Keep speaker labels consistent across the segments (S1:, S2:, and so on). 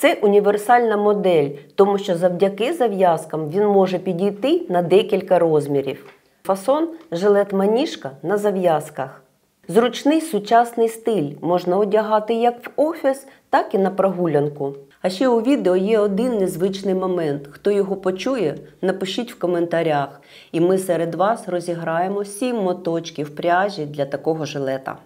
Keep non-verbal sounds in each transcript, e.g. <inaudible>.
S1: Це універсальна модель, тому що завдяки зав'язкам він може підійти на декілька розмірів. Фасон жилет маніжка на зав'язках. Зручний сучасний стиль можна одягати як в офіс, так і на прогулянку. А ще у відео є один незвичний момент. Хто його почує, напишіть в коментарях, і ми серед вас розіграємо 7 моточків пряжі для такого жилета.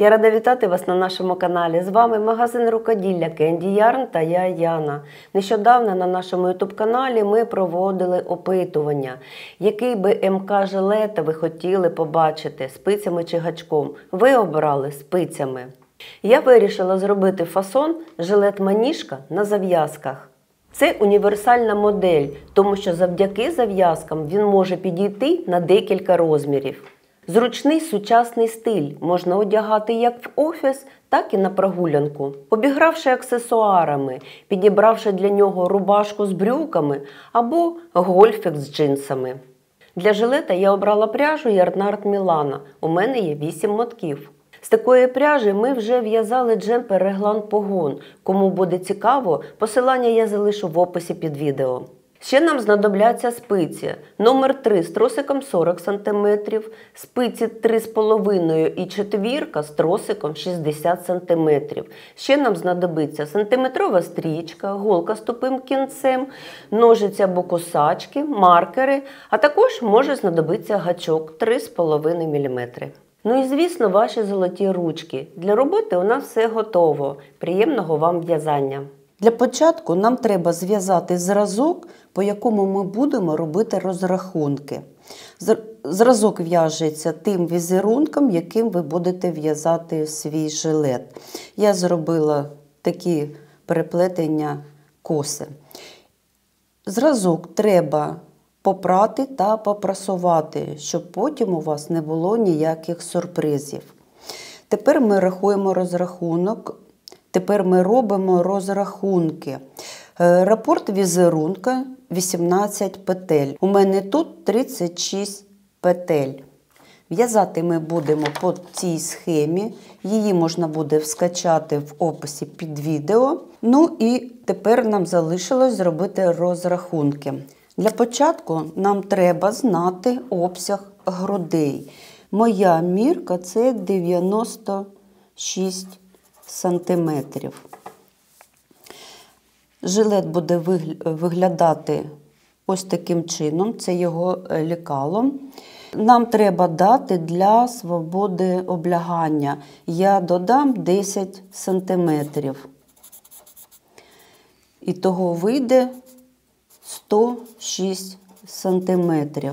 S1: Я рада вітати вас на нашому каналі. З вами магазин рукоділля Кенді Ярн та я Яна. Нещодавно на нашому ютуб каналі ми проводили опитування, який би МК жилета ви хотіли побачити спицями чи гачком. Ви обрали спицями. Я вирішила зробити фасон жилет маніжка на зав'язках. Це універсальна модель, тому що завдяки зав'язкам він може підійти на декілька розмірів. Зручний сучасний стиль можна одягати як в офіс, так і на прогулянку. Обігравши аксесуарами, підібравши для нього рубашку з брюками або гольфік з джинсами. Для жилета я обрала пряжу Ярнард Мілана. У мене є 8 мотків. З такої пряжі ми вже в'язали джемпер реглан погон. Кому буде цікаво, посилання я залишу в описі під відео. Ще нам знадобляться спиці. Номер 3 з тросиком 40 см, спиці 3,5 і четвірка з тросиком 60 см. Ще нам знадобиться сантиметрова стрічка, голка з тупим кінцем, ножиця або косачки, маркери, а також може знадобитися гачок 3,5 мм. Ну і звісно, ваші золоті ручки. Для роботи у нас все готово. Приємного вам в'язання!
S2: Для початку нам треба зв'язати зразок, по якому ми будемо робити розрахунки. Зразок в'яжеться тим візерунком, яким ви будете в'язати свій жилет. Я зробила такі переплетення коси. Зразок треба попрати та попрасувати, щоб потім у вас не було ніяких сюрпризів. Тепер ми рахуємо розрахунок. Тепер ми робимо розрахунки. Е, рапорт візерунка 18 петель. У мене тут 36 петель. В'язати ми будемо по цій схемі. Її можна буде вскачати в описі під відео. Ну і тепер нам залишилось зробити розрахунки. Для початку нам треба знати обсяг грудей. Моя мірка це 96 сантиметрів. Жилет буде виглядати ось таким чином, це його е, лікало. Нам треба дати для свободи облягання. Я додам 10 сантиметрів. І того вийде 106 сантиметрів.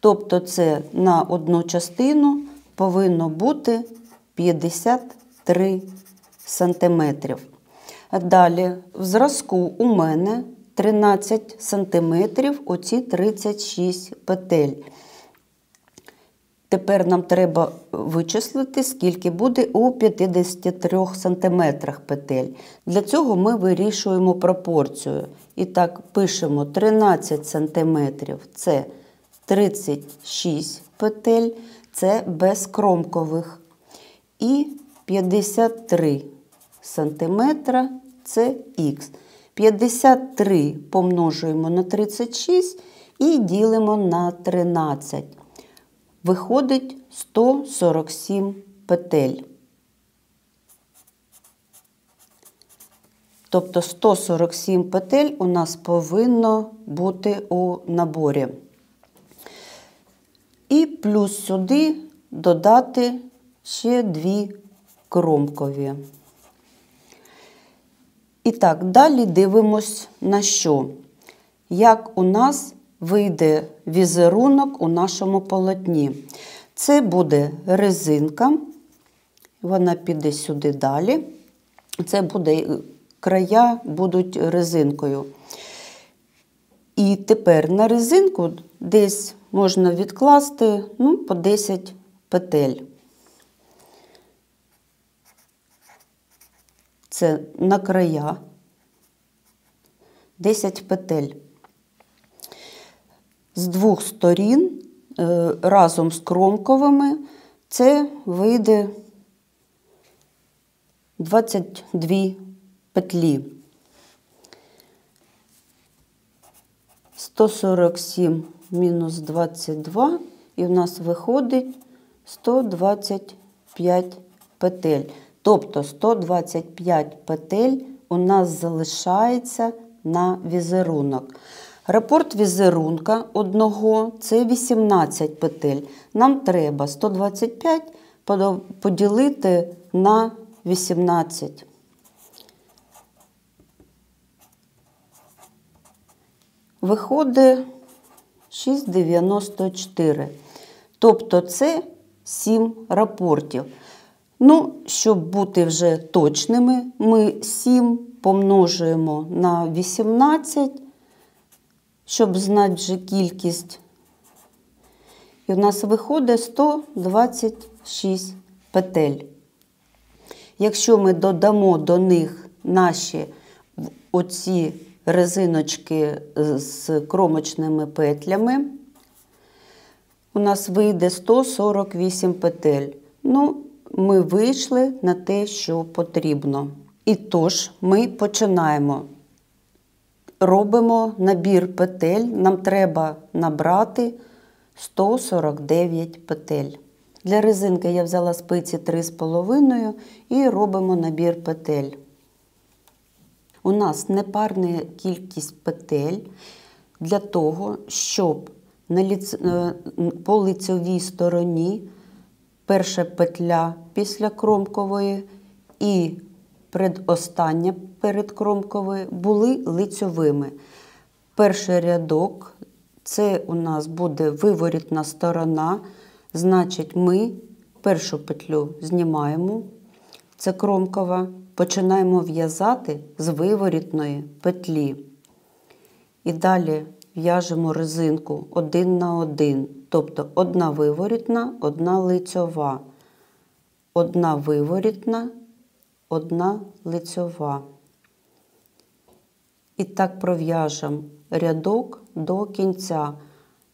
S2: Тобто, це на одну частину повинно бути 53 сантиметрів. Далі, в зразку у мене 13 сантиметрів, оці 36 петель. Тепер нам треба вичислити, скільки буде у 53 сантиметрах петель. Для цього ми вирішуємо пропорцію. І так, пишемо 13 сантиметрів це 36 петель, це без кромкових. І 53 сантиметра це х. 53 помножуємо на 36 і ділимо на 13. Виходить 147 петель. Тобто 147 петель у нас повинно бути у наборі. І плюс сюди додати ще дві кромкові. І так, далі дивимось на що. Як у нас вийде візерунок у нашому полотні. Це буде резинка, вона піде сюди далі. Це буде края будуть резинкою. І тепер на резинку десь можна відкласти ну, по 10 петель. Це на края 10 петель. З двох сторін е, разом з кромковими це вийде 22 петлі. 147 мінус 22, і в нас виходить 125 петель. Тобто 125 петель у нас залишається на візерунок. Рапорт візерунка одного це 18 петель. Нам треба 125 поділити на 18. Виходить 6,94. Тобто це 7 рапортів. Ну, щоб бути вже точними, ми 7 помножуємо на 18, щоб знати вже кількість. І в нас виходить 126 петель. Якщо ми додамо до них наші оці резиночки з кромочними петлями, у нас вийде 148 петель. Ну, ми вийшли на те, що потрібно. І тож ми починаємо. Робимо набір петель. Нам треба набрати 149 петель. Для резинки я взяла спиці 3,5 і робимо набір петель. У нас непарна кількість петель для того, щоб е, по лицевій стороні перша петля після кромкової і предостання перед кромковою були лицьовими. Перший рядок це у нас буде виворітна сторона, значить, ми першу петлю знімаємо, це кромкова, починаємо в'язати з виворітної петлі. І далі в'яжемо резинку один на один, тобто одна виворітна, одна лицьова, одна виворітна, одна лицьова. І так пров'яжемо рядок до кінця.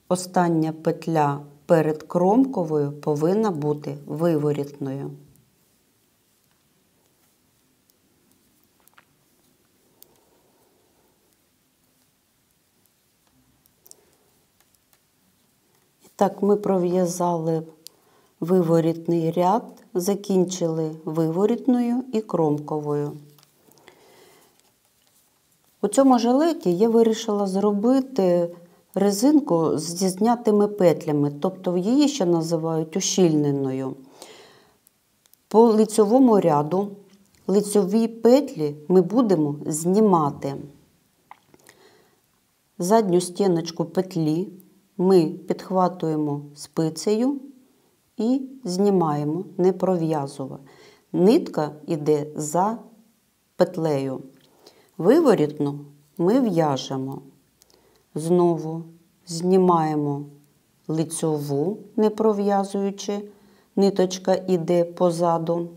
S2: Остання петля перед кромковою повинна бути виворітною. Так, ми пров'язали виворітний ряд, закінчили виворітною і кромковою. У цьому жилеті я вирішила зробити резинку зі знятими петлями, тобто її ще називають ущільненою. По лицьовому ряду лицьові петлі ми будемо знімати. Задню стіночку петлі ми підхватуємо спицею і знімаємо, не пров'язуємо. Нитка йде за петлею. Виворітну ми в'яжемо. Знову знімаємо лицьову, не пров'язуючи, ниточка йде позаду.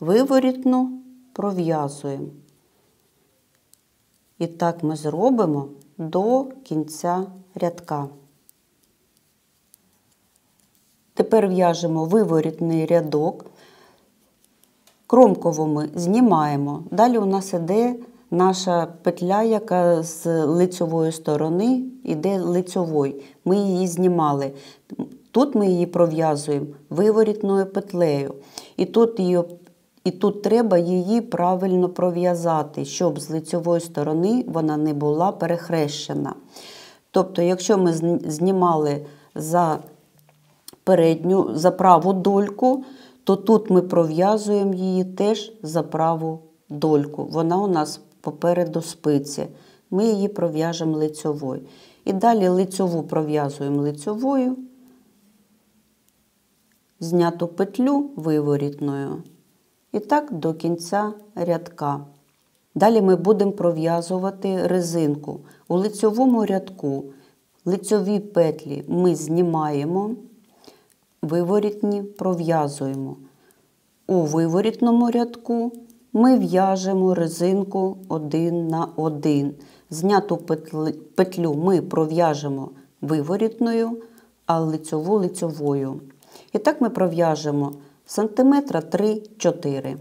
S2: Виворітну пров'язуємо. І так ми зробимо до кінця рядка. Тепер в'яжемо виворітний рядок. Кромкову ми знімаємо. Далі у нас іде наша петля, яка з лицьової сторони йде лицьовою. Ми її знімали. Тут ми її пров'язуємо виворітною петлею. І тут, її, і тут треба її правильно пров'язати, щоб з лицьової сторони вона не була перехрещена. Тобто, якщо ми знімали за передню, за праву дольку, то тут ми пров'язуємо її теж за праву дольку. Вона у нас попереду спиці. Ми її пров'яжемо лицьовою. І далі лицьову пров'язуємо лицьовою, зняту петлю виворітною. І так до кінця рядка. Далі ми будемо пров'язувати резинку. У лицьовому рядку лицьові петлі ми знімаємо, виворітні пров'язуємо. У виворітному рядку ми в'яжемо резинку один на один. Зняту петлю ми пров'яжемо виворітною, а лицьову лицьовою. І так ми пров'яжемо сантиметра 3-4.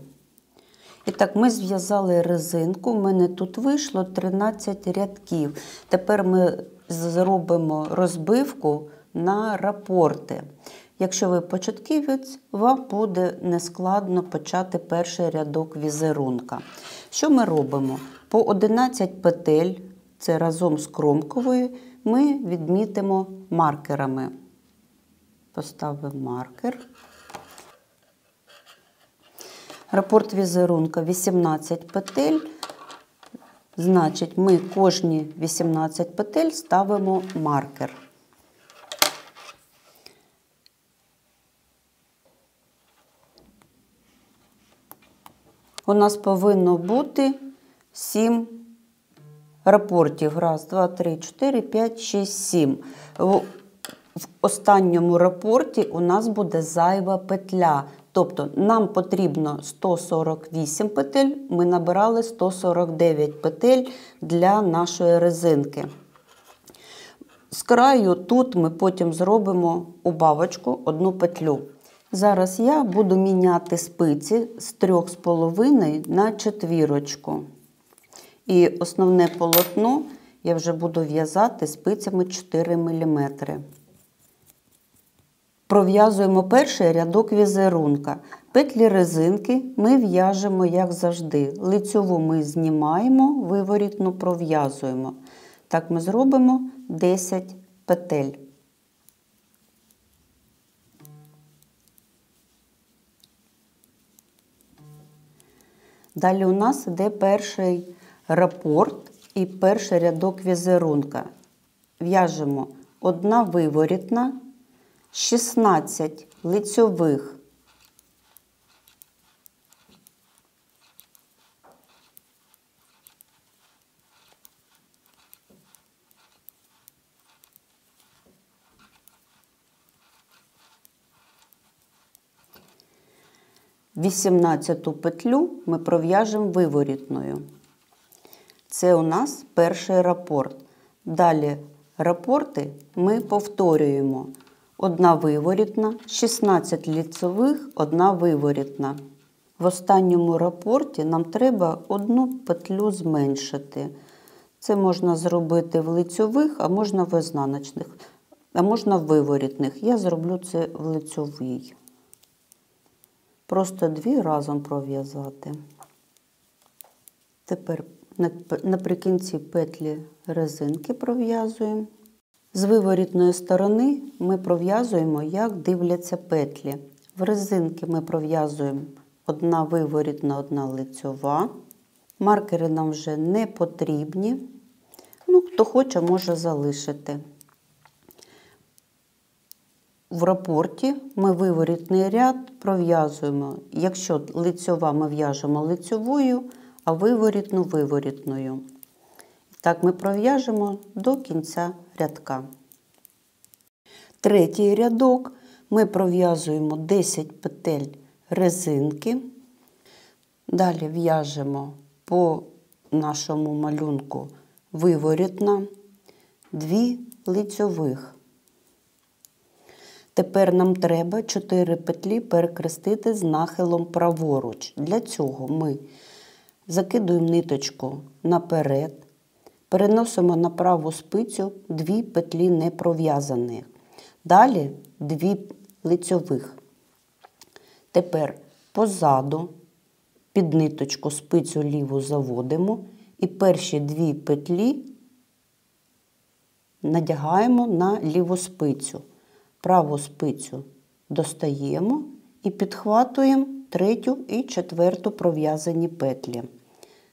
S2: І так, ми зв'язали резинку. У мене тут вийшло 13 рядків. Тепер ми зробимо розбивку на рапорти. Якщо ви початківець, вам буде нескладно почати перший рядок візерунка. Що ми робимо? По 11 петель, це разом з кромковою, ми відмітимо маркерами. Поставимо маркер. Рапорт візерунка 18 петель. Значить, ми кожні 18 петель ставимо маркер. У нас повинно бути 7 рапортів. Раз, два, три, чотири, п'ять, шість, сім. В останньому рапорті у нас буде зайва петля. Тобто нам потрібно 148 петель, ми набирали 149 петель для нашої резинки. З краю тут ми потім зробимо убавочку одну петлю. Зараз я буду міняти спиці з 3,5 на четвірочку. І основне полотно я вже буду в'язати спицями 4 мм. Пров'язуємо перший рядок візерунка. Петлі резинки ми в'яжемо, як завжди. Лицьову ми знімаємо, виворітну пров'язуємо. Так ми зробимо 10 петель. Далі у нас йде перший рапорт і перший рядок візерунка. В'яжемо одна виворітна. 16 лицьових. Вісімнадцяту петлю ми пров'яжемо виворітною. Це у нас перший рапорт. Далі рапорти ми повторюємо. Одна виворітна, 16 ліцевих, одна виворітна. В останньому рапорті нам треба одну петлю зменшити. Це можна зробити в лицьових, а можна в ізнаночних, а можна в виворітних. Я зроблю це в лицьовій. Просто дві разом пров'язати. Тепер наприкінці петлі резинки пров'язуємо. З виворітної сторони ми пров'язуємо, як дивляться петлі. В резинки ми пров'язуємо одна виворітна, одна лицьова. Маркери нам вже не потрібні. Ну, Хто хоче, може залишити. В рапорті ми виворітний ряд пров'язуємо. Якщо лицьова, ми в'яжемо лицьовою, а виворітну виворітною. Так ми пров'яжемо до кінця рядка. Третій рядок ми пров'язуємо 10 петель резинки. Далі в'яжемо по нашому малюнку виворітна, 2 лицьових. Тепер нам треба 4 петлі перекрестити з нахилом праворуч. Для цього ми закидуємо ниточку наперед. Переносимо на праву спицю дві петлі не пров'язаних. Далі дві лицьових. Тепер позаду під ниточку спицю ліву заводимо і перші дві петлі надягаємо на ліву спицю. Праву спицю достаємо і підхватуємо третю і четверту пров'язані петлі.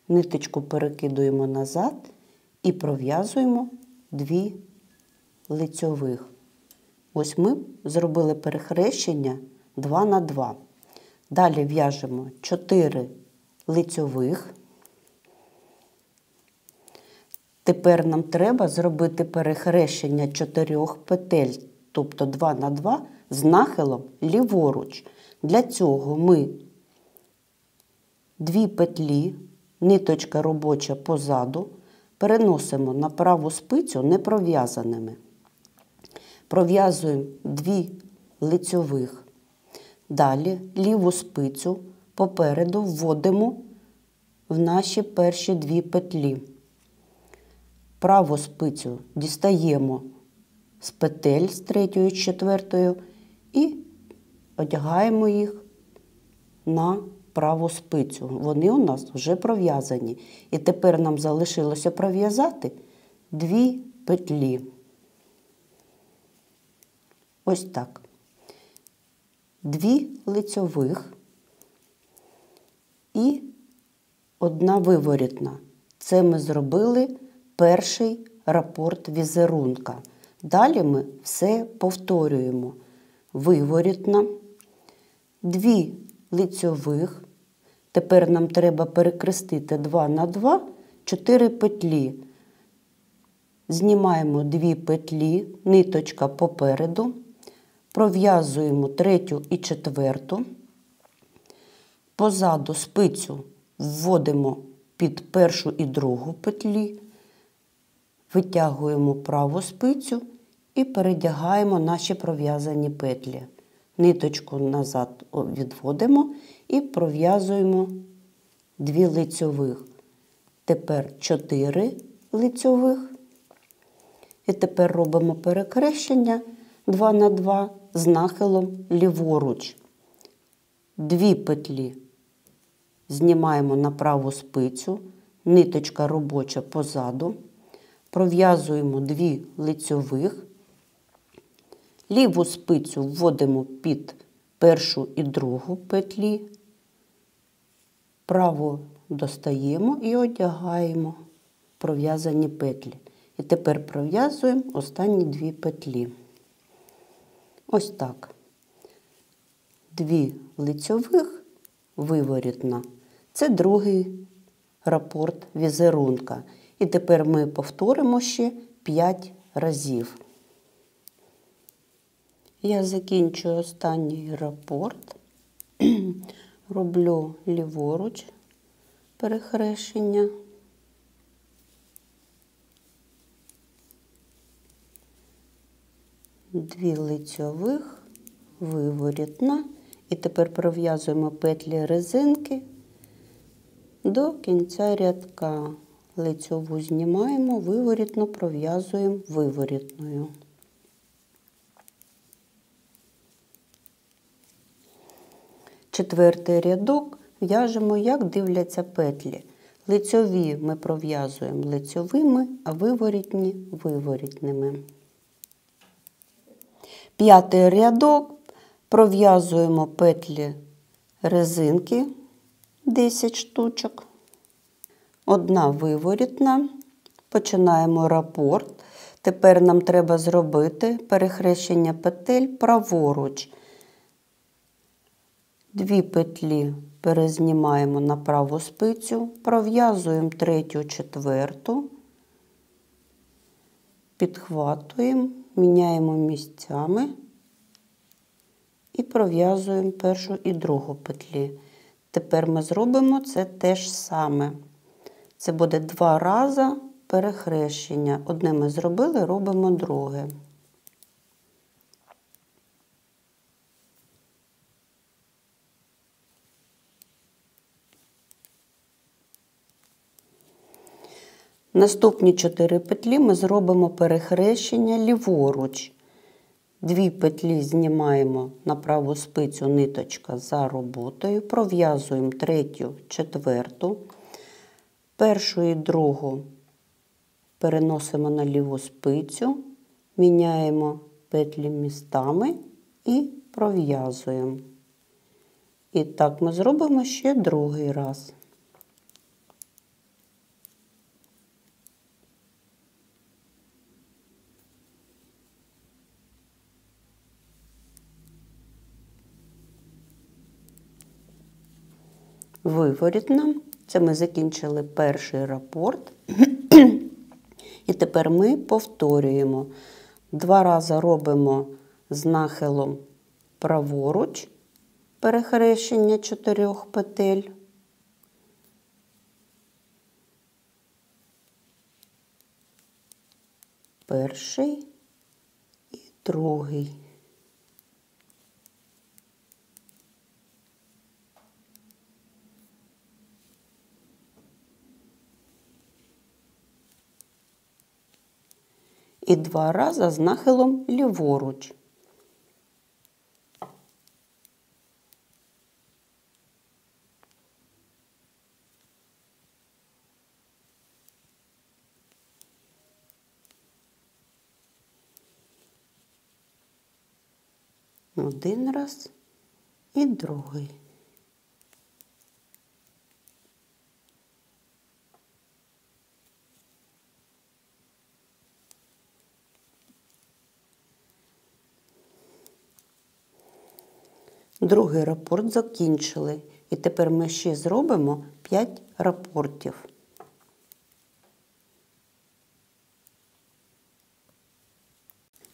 S2: Ниточку перекидуємо назад і пров'язуємо дві лицьових. Ось ми зробили перехрещення 2 на 2. Далі в'яжемо 4 лицьових. Тепер нам треба зробити перехрещення 4 петель, тобто 2 на 2 з нахилом ліворуч. Для цього ми дві петлі, ниточка робоча позаду, переносимо на праву спицю непров'язаними. Пров'язуємо дві лицьових. Далі ліву спицю попереду вводимо в наші перші дві петлі. Праву спицю дістаємо з петель з третьою, з четвертою і одягаємо їх на праву спицю. Вони у нас вже пров'язані. І тепер нам залишилося пров'язати дві петлі. Ось так. Дві лицьових і одна виворітна. Це ми зробили перший рапорт візерунка. Далі ми все повторюємо. Виворітна, дві лицьових. Тепер нам треба перекрестити 2 на 2, 4 петлі. Знімаємо дві петлі, ниточка попереду, пров'язуємо третю і четверту. Позаду спицю вводимо під першу і другу петлі, витягуємо праву спицю і передягаємо наші пров'язані петлі. Ниточку назад відводимо і пров'язуємо дві лицьових. Тепер 4 лицьових. І тепер робимо перекрещення 2 на 2 з нахилом ліворуч. Дві петлі знімаємо на праву спицю, ниточка робоча позаду, пров'язуємо дві лицьових, ліву спицю вводимо під першу і другу петлі, праву достаємо і одягаємо пров'язані петлі. І тепер пров'язуємо останні дві петлі. Ось так. Дві лицьових виворітна. Це другий рапорт візерунка. І тепер ми повторимо ще 5 разів. Я закінчую останній рапорт, <clears throat> роблю ліворуч перехрещення. Дві лицьових, виворітна. І тепер пров'язуємо петлі резинки до кінця рядка. Лицьову знімаємо, виворітно пров'язуємо виворітною. Четвертий рядок в'яжемо, як дивляться петлі. Лицьові ми пров'язуємо лицьовими, а виворітні виворітними. П'ятий рядок пров'язуємо петлі резинки 10 штучок. Одна виворітна. Починаємо рапорт. Тепер нам треба зробити перехрещення петель праворуч. Дві петлі перезнімаємо на праву спицю, пров'язуємо третю, четверту, підхватуємо, міняємо місцями і пров'язуємо першу і другу петлі. Тепер ми зробимо це те ж саме. Це буде два рази перехрещення. Одне ми зробили, робимо друге. Наступні 4 петлі ми зробимо перехрещення ліворуч. Дві петлі знімаємо на праву спицю ниточка за роботою, пров'язуємо третю, четверту, першу і другу переносимо на ліву спицю, міняємо петлі містами і пров'язуємо. І так ми зробимо ще другий раз. Виворітна. Це ми закінчили перший рапорт. І тепер ми повторюємо. Два рази робимо з нахилом праворуч перехрещення чотирьох петель. Перший і другий. І два рази з нахилом ліворуч. Один раз і другий. Другий рапорт закінчили. І тепер ми ще зробимо 5 рапортів.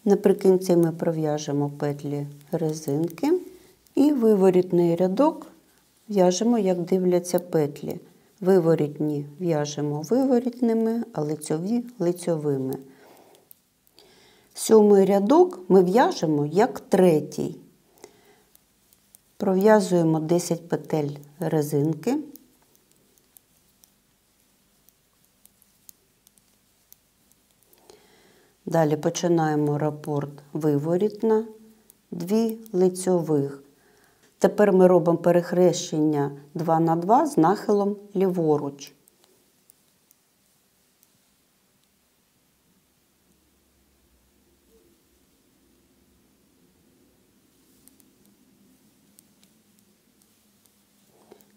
S2: Наприкінці ми пров'яжемо петлі резинки і виворітний рядок в'яжемо, як дивляться петлі. Виворітні в'яжемо виворітними, а лицьові лицьовими. Сьомий рядок ми в'яжемо як третій. Пров'язуємо 10 петель резинки. Далі починаємо рапорт виворітна, 2 лицьових. Тепер ми робимо перехрещення 2 на 2 з нахилом ліворуч.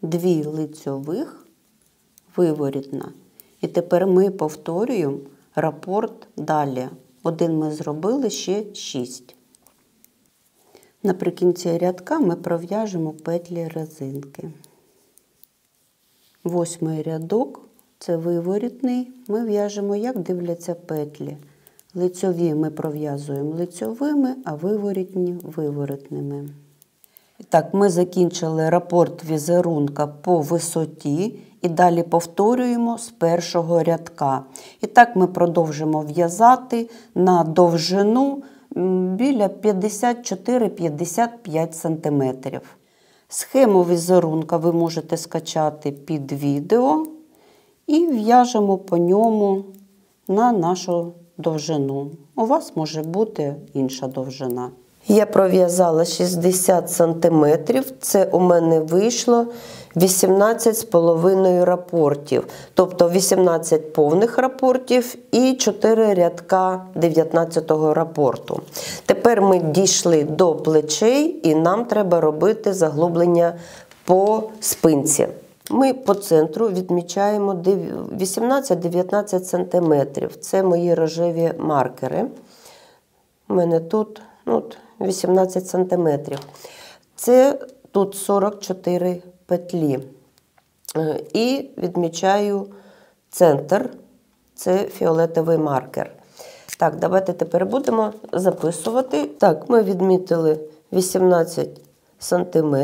S2: Дві лицьових, виворітна. І тепер ми повторюємо рапорт далі. Один ми зробили ще 6. Наприкінці рядка ми пров'яжемо петлі резинки. Восьмий рядок це виворітний. Ми в'яжемо, як дивляться петлі. Лицьові ми пров'язуємо лицьовими, а виворітні виворітними. Так, ми закінчили рапорт візерунка по висоті і далі повторюємо з першого рядка. І так ми продовжимо в'язати на довжину біля 54-55 см. Схему візерунка ви можете скачати під відео і в'яжемо по ньому на нашу довжину. У вас може бути інша довжина.
S1: Я пров'язала 60 см, це у мене вийшло 18,5 рапортів, тобто 18 повних рапортів і 4 рядка 19 рапорту. Тепер ми дійшли до плечей і нам треба робити заглублення по спинці. Ми по центру відмічаємо 18-19 см. Це мої рожеві маркери. У мене тут ну, 18 см. Це тут 44 петлі. Е, І відмічаю центр, це фіолетовий маркер. Так, давайте тепер будемо записувати. Так, ми відмітили 18 см.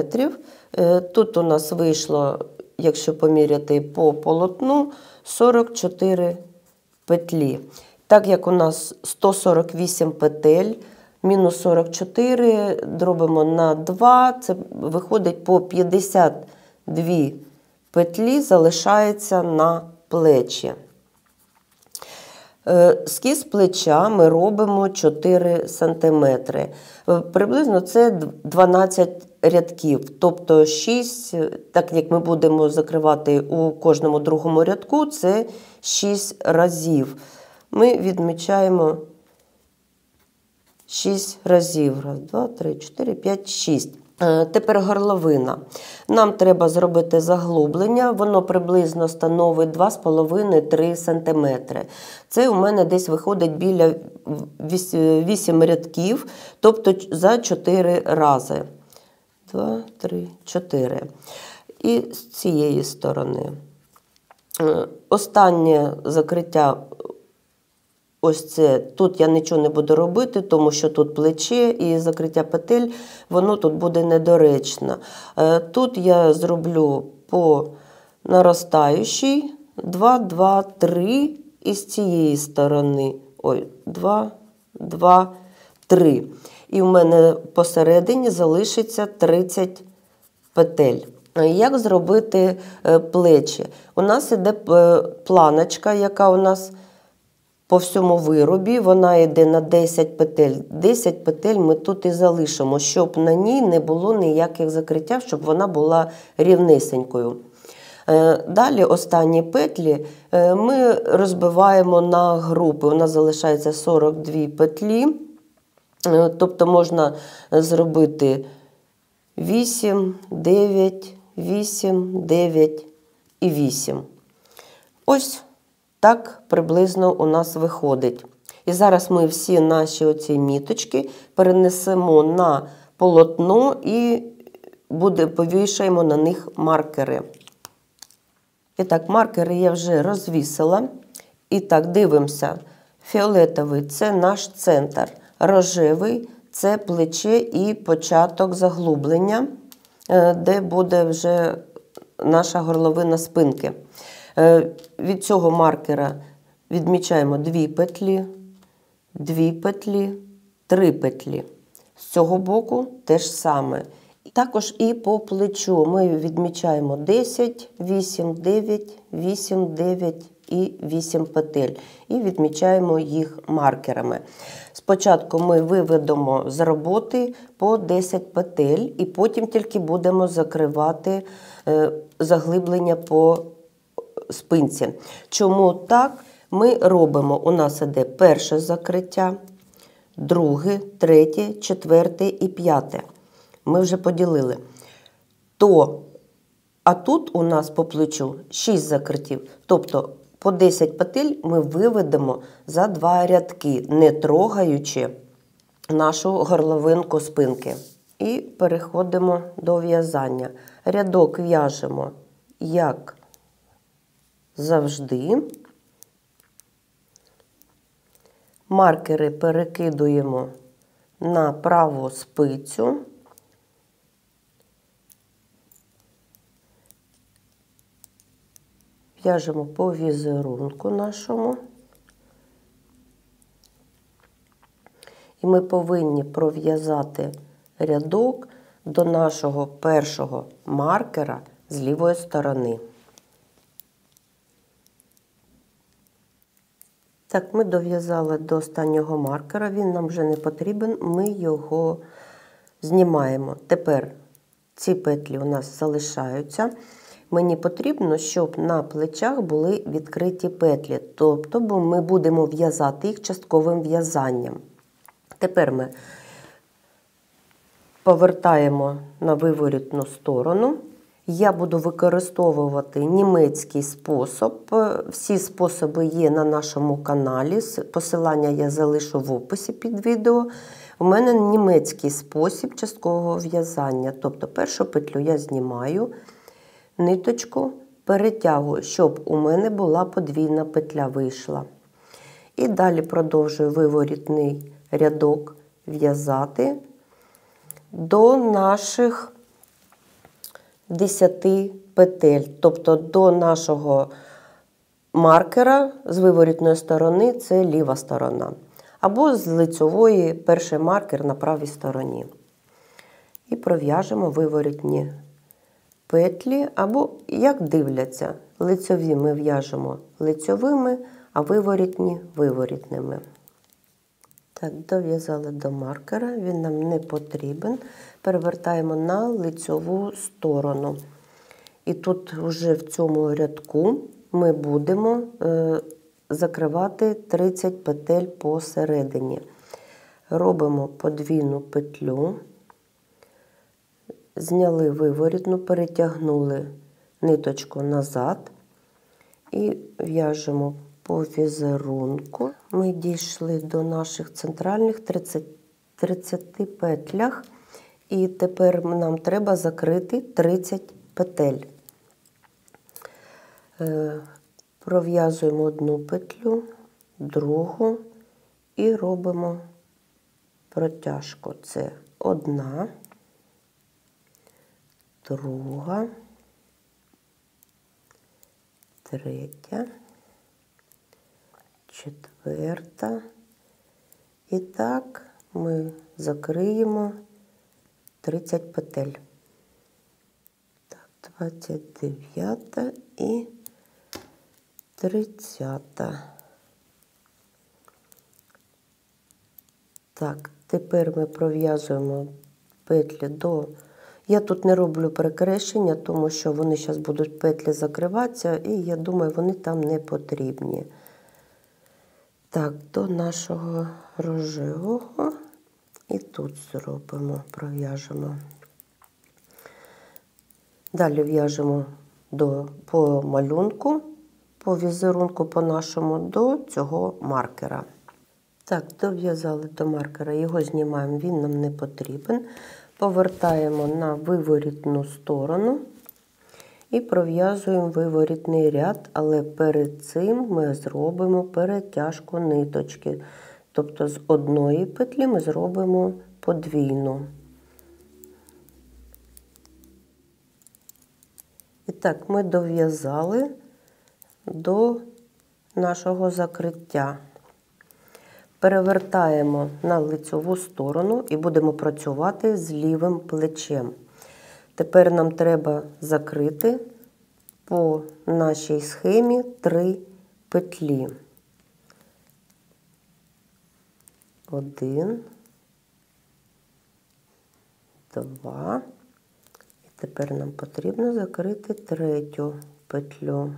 S1: Е, Тут у нас вийшло, якщо поміряти по полотну, 44 петлі. Так як у нас 148 петель, мінус 44 дробимо на 2, це виходить по 52 петлі, залишається на плечі. Е, скіз плеча ми робимо 4 см. Е, приблизно це 12 рядків, тобто 6, так як ми будемо закривати у кожному другому рядку, це 6 разів. Ми відмічаємо 6 разів. Раз, два, три, чотири, п'ять, шість. Е, тепер горловина. Нам треба зробити заглублення, воно приблизно становить 2,5-3 см. Це у мене десь виходить біля 8 рядків, тобто за 4 рази. 2, 3, 4. І з цієї сторони. Е, останнє закриття Ось це тут я нічого не буду робити, тому що тут плече і закриття петель, воно тут буде недоречно. Е, тут я зроблю по наростаючій 2, 2, 3 і з цієї сторони. Ой, 2, 2, 3. І в мене посередині залишиться 30 петель. Як зробити е, плечі? У нас іде е, планочка, яка у нас по всьому виробі. Вона йде на 10 петель. 10 петель ми тут і залишимо, щоб на ній не було ніяких закриття, щоб вона була рівнисенькою. Е, Далі останні петлі е, ми розбиваємо на групи. У нас залишається 42 петлі. Е, Тобто можна зробити 8, 9, 8, 9 і 8. Ось так приблизно у нас виходить. І зараз ми всі наші оці міточки перенесемо на полотно і буде, повішаємо на них маркери. І так, маркери я вже розвісила. І так, дивимося. Фіолетовий це наш центр. Рожевий це плече і початок заглублення, е, де буде вже наша горловина спинки. Е, Від цього маркера відмічаємо дві петлі, дві петлі, три петлі. З цього боку теж саме. Також і по плечу ми відмічаємо 10, 8, 9, 8, 9 і 8 петель. І відмічаємо їх маркерами. Спочатку ми виведемо з роботи по 10 петель, і потім тільки будемо закривати е, заглиблення по спинці. Чому так? Ми робимо, у нас іде перше закриття, друге, третє, четверте і п'яте. Ми вже поділили. То, а тут у нас по плечу 6 закриттів. Тобто по 10 петель ми виведемо за два рядки, не трогаючи нашу горловинку спинки. І переходимо до в'язання. Рядок в'яжемо як завжди. Маркери перекидуємо на праву спицю. В'яжемо по візерунку нашому. І ми повинні пров'язати рядок до нашого першого маркера з лівої сторони. Так, ми дов'язали до останнього маркера, він нам вже не потрібен, ми його знімаємо. Тепер ці петлі у нас залишаються. Мені потрібно, щоб на плечах були відкриті петлі, тобто ми будемо в'язати їх частковим в'язанням. Тепер ми повертаємо на виворітну сторону. Я буду використовувати німецький спосіб. Всі способи є на нашому каналі. Посилання я залишу в описі під відео. У мене німецький спосіб часткового в'язання. Тобто першу петлю я знімаю, ниточку перетягую, щоб у мене була подвійна петля вийшла. І далі продовжую виворітний рядок в'язати до наших 10 петель. Тобто до нашого маркера з виворітної сторони це ліва сторона. Або з лицьової перший маркер на правій стороні. І пров'яжемо виворітні петлі, або, як дивляться, лицьові ми в'яжемо лицьовими, а виворітні виворітними. Так, дов'язали до маркера, він нам не потрібен. Перевертаємо на лицьову сторону. І тут вже в цьому рядку ми будемо е, закривати 30 петель посередині. Робимо подвійну петлю, зняли виворітну, перетягнули ниточку назад і в'яжемо по візерунку. Ми дійшли до наших центральних 30, 30 петлях. І тепер нам треба закрити 30 петель. Е, пров'язуємо одну петлю, другу і робимо протяжку. Це одна, друга, третя, четверта. І так ми закриємо 30 петель. Так, 29 і 30. Так, тепер ми пров'язуємо петлі до. Я тут не роблю перекрещення, тому що вони зараз будуть петлі закриватися, і я думаю, вони там не потрібні. Так, до нашого рожевого і тут зробимо, пров'яжемо. Далі в'яжемо до, по малюнку, по візерунку по нашому до цього маркера. Так, дов'язали до маркера, його знімаємо, він нам не потрібен. Повертаємо на виворітну сторону і пров'язуємо виворітний ряд, але перед цим ми зробимо перетяжку ниточки. Тобто з одної петлі ми зробимо подвійну. І так, ми дов'язали до нашого закриття. Перевертаємо на лицьову сторону і будемо працювати з лівим плечем. Тепер нам треба закрити по нашій схемі три петлі. Один, два. І тепер нам потрібно закрити третю петлю.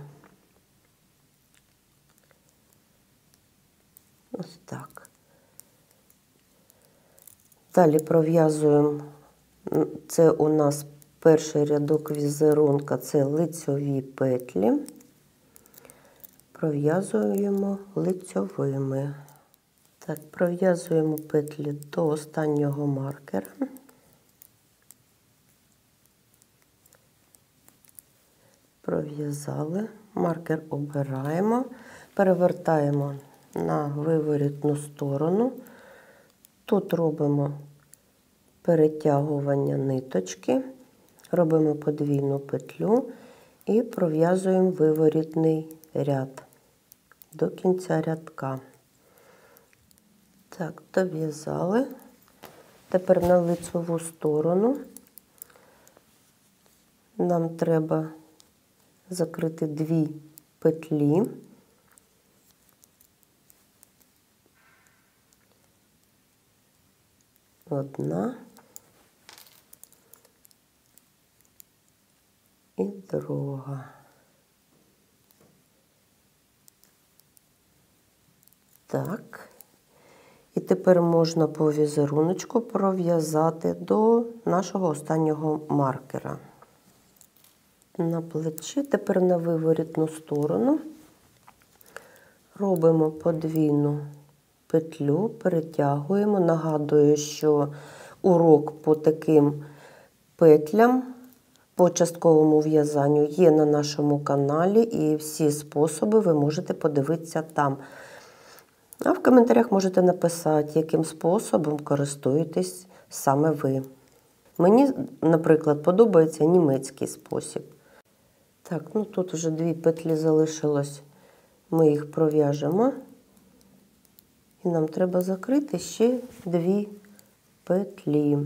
S1: Ось так. Далі пров'язуємо, це у нас перший рядок візерунка, це лицьові петлі. Пров'язуємо лицьовими. Так, пров'язуємо петлі до останнього маркера. Пров'язали, маркер обираємо, перевертаємо на виворітну сторону. Тут робимо перетягування ниточки, робимо подвійну петлю і пров'язуємо виворітний ряд до кінця рядка. Так, дов'язали. Тепер на лицеву сторону нам треба закрити дві петлі. Одна і друга. Так. І тепер можна по візеруночку пров'язати до нашого останнього маркера. На плечі, тепер на виворітну сторону робимо подвійну петлю, перетягуємо. Нагадую, що урок по таким петлям, по частковому в'язанню є на нашому каналі, і всі способи ви можете подивитися там. А в коментарях можете написати, яким способом користуєтесь саме ви. Мені, наприклад, подобається німецький спосіб. Так, ну тут вже дві петлі залишилось. Ми їх пров'яжемо. І нам треба закрити ще дві петлі.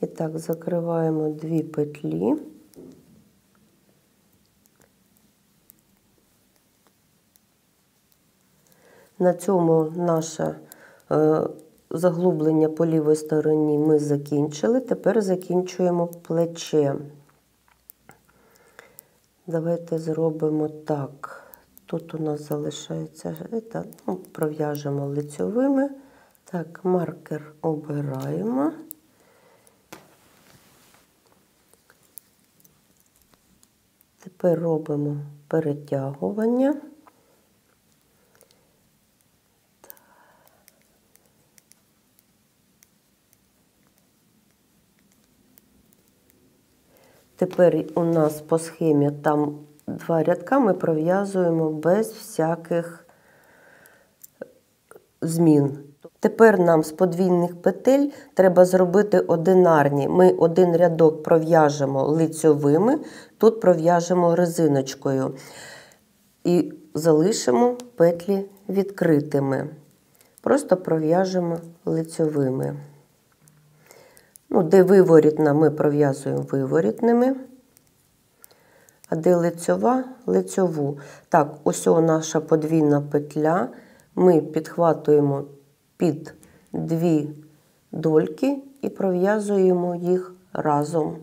S1: І так, закриваємо дві петлі. На цьому наше е, заглублення по лівій стороні ми закінчили. Тепер закінчуємо плече. Давайте зробимо так. Тут у нас залишається, ну, пров'яжемо лицьовими. Так, маркер обираємо. Тепер робимо перетягування. Тепер у нас по схемі там два рядка ми пров'язуємо без всяких змін. Тепер нам з подвійних петель треба зробити одинарні. Ми один рядок пров'яжемо лицьовими, тут пров'яжемо резиночкою і залишимо петлі відкритими. Просто пров'яжемо лицьовими. Ну, Де виворітна, ми пров'язуємо виворітними, а де лицьова лицьову. Так, ось наша подвійна петля. Ми підхватуємо під дві дольки і пров'язуємо їх разом.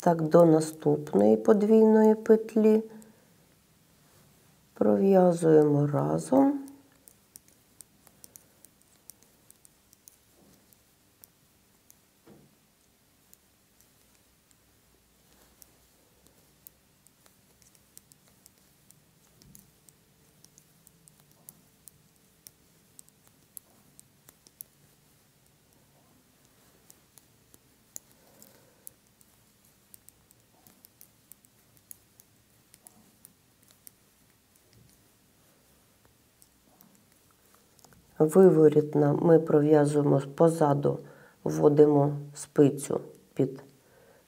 S1: Так, до наступної подвійної петлі пров'язуємо разом. Виворітна ми пров'язуємо позаду, вводимо спицю під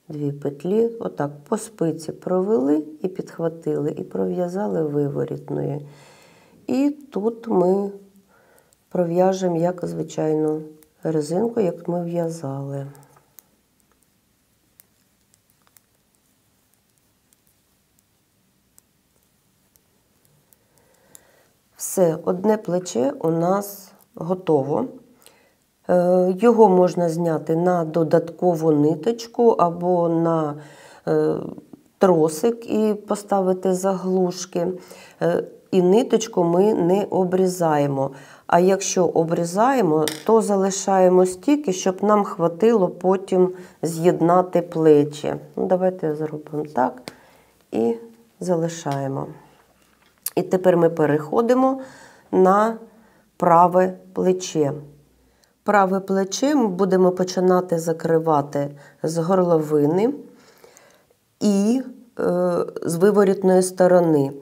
S1: дві петлі. Отак по спиці провели і підхватили, і пров'язали виворітною. І тут ми пров'яжемо, як звичайну резинку, як ми в'язали. Все, одне плече у нас готово. Е, Його можна зняти на додаткову ниточку або на е, тросик і поставити заглушки. Е, І ниточку ми не обрізаємо. А якщо обрізаємо, то залишаємо стільки, щоб нам хватило потім з'єднати плечі. Ну, Давайте зробимо так і залишаємо. І тепер ми переходимо на праве плече. Праве плече ми будемо починати закривати з горловини і е, з виворітної сторони.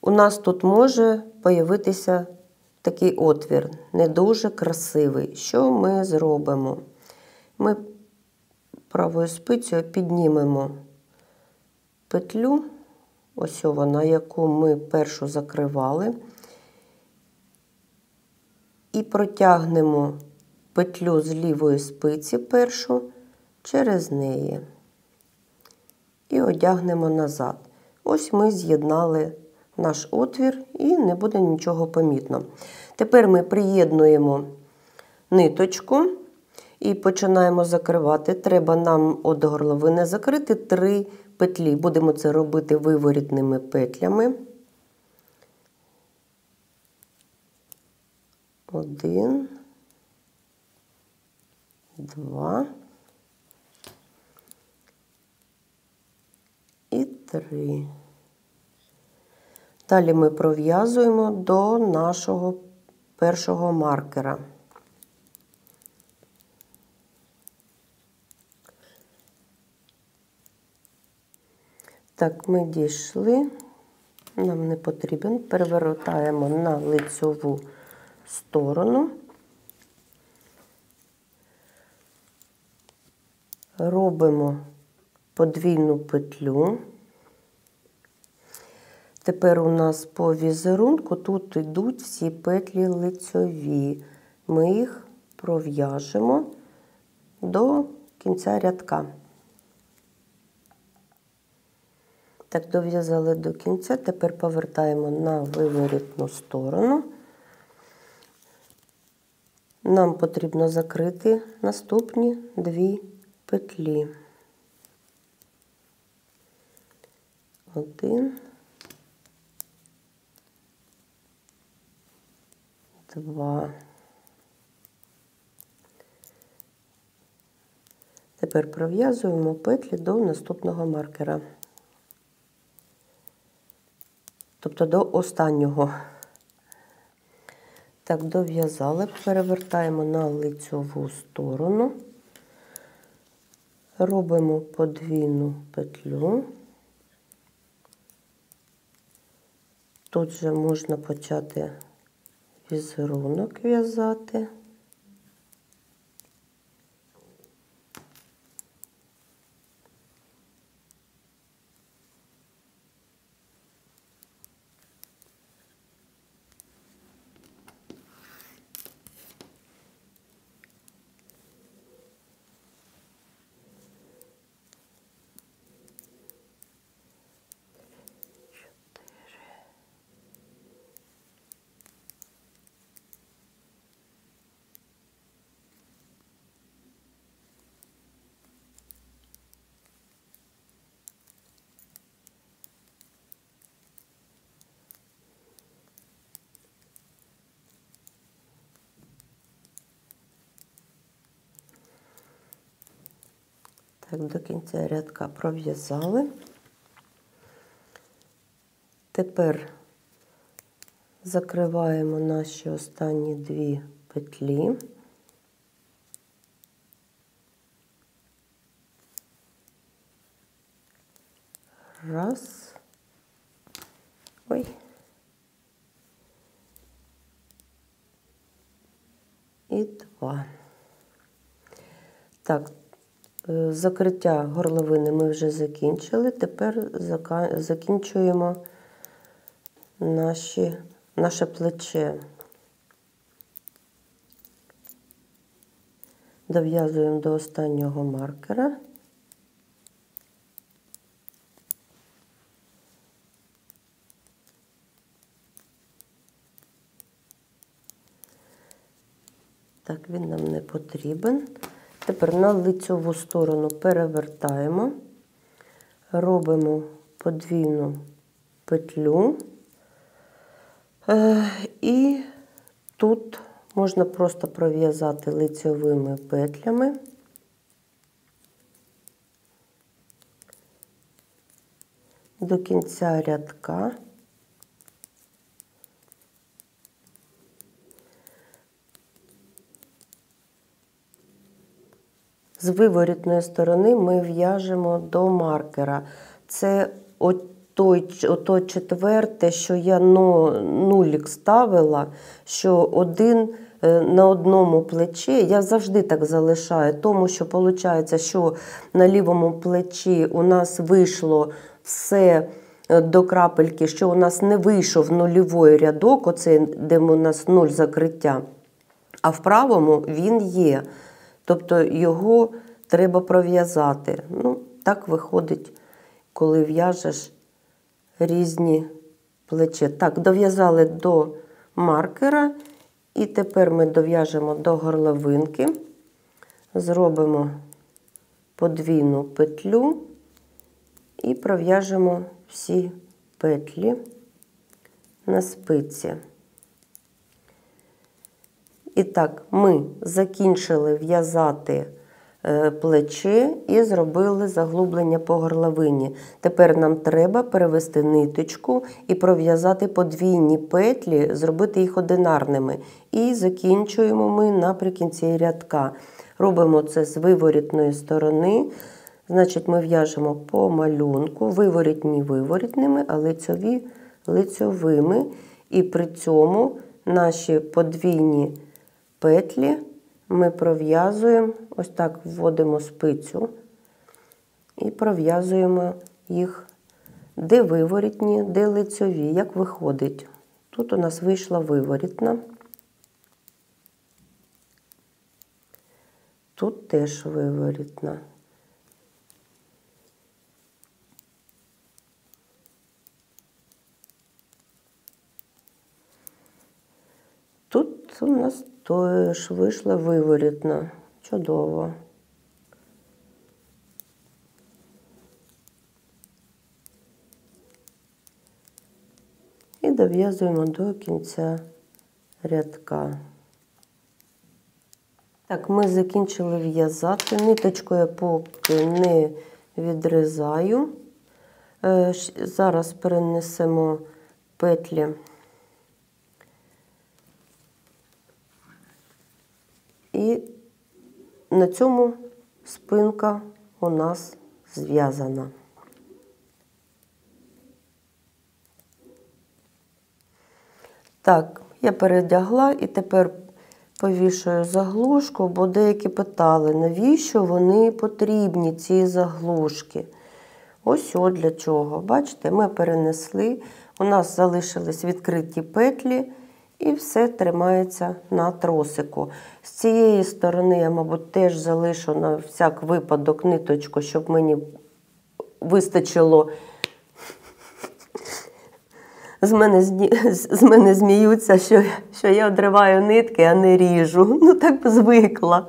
S1: У нас тут може появитися такий отвір, не дуже красивий. Що ми зробимо? Ми правою спицею піднімемо петлю ось вона, яку ми першу закривали, і протягнемо петлю з лівої спиці першу через неї. І одягнемо назад. Ось ми з'єднали наш отвір і не буде нічого помітно. Тепер ми приєднуємо ниточку і починаємо закривати. Треба нам від горловини закрити три петлі. Будемо це робити виворітними петлями. Один, два і три. Далі ми пров'язуємо до нашого першого маркера. Так, ми дійшли, нам не потрібен, перевертаємо на лицьову сторону, робимо подвійну петлю. Тепер у нас по візерунку тут йдуть всі петлі лицьові. Ми їх пров'яжемо до кінця рядка. Так, дов'язали до кінця, тепер повертаємо на виворітну сторону. Нам потрібно закрити наступні дві петлі. Один, два. Тепер пров'язуємо петлі до наступного маркера. Тобто до останнього. Так, дов'язали, перевертаємо на лицьову сторону, робимо подвійну петлю. Тут же можна почати візерунок в'язати. Так, до кінця рядка пров'язали. Тепер закриваємо наші останні дві петлі. Раз. Ой. І два. Так, закриття горловини ми вже закінчили. Тепер закінчуємо наші, наше плече. Дов'язуємо до останнього маркера. Так, він нам не потрібен. Тепер на лицьову сторону перевертаємо, робимо подвійну петлю. Е, І тут можна просто пров'язати лицьовими петлями. До кінця рядка. З виворітної сторони ми в'яжемо до маркера. Це от той, ото четверте, що я ну, нулік ставила, що один е, на одному плечі. Я завжди так залишаю, тому що виходить, що на лівому плечі у нас вийшло все е, до крапельки, що у нас не вийшов нульовий рядок, оцей, де у нас нуль закриття. А в правому він є. Тобто його треба пров'язати. Ну, так виходить, коли в'яжеш різні плечі. Так, дов'язали до маркера, і тепер ми дов'яжемо до горловинки, зробимо подвійну петлю і пров'яжемо всі петлі на спиці. І так, ми закінчили в'язати е, плече і зробили заглублення по горловині. Тепер нам треба перевести ниточку і пров'язати подвійні петлі, зробити їх одинарними. І закінчуємо ми наприкінці рядка. Робимо це з виворітної сторони. Значить, ми в'яжемо по малюнку, виворітні виворітними, а лицьові лицьовими. І при цьому наші подвійні петлі ми пров'язуємо, ось так вводимо спицю і пров'язуємо їх, де виворітні, де лицьові, як виходить. Тут у нас вийшла виворітна. Тут теж виворітна. Тут у нас теж вийшла виворітна. Чудово. І дов'язуємо до кінця рядка. Так, ми закінчили в'язати. Ниточку я поки не відрізаю. Е, Зараз перенесемо петлі. І на цьому спинка у нас зв'язана. Так, я передягла і тепер повішую заглушку, бо деякі питали, навіщо вони потрібні, ці заглушки. Ось от для чого. Бачите, ми перенесли, у нас залишились відкриті петлі. І все тримається на тросику. З цієї сторони я, мабуть, теж залишу на всяк випадок ниточку, щоб мені вистачило. З мене з мене зміються, що що я одриваю нитки, а не ріжу. <laughs> Ну так звикла.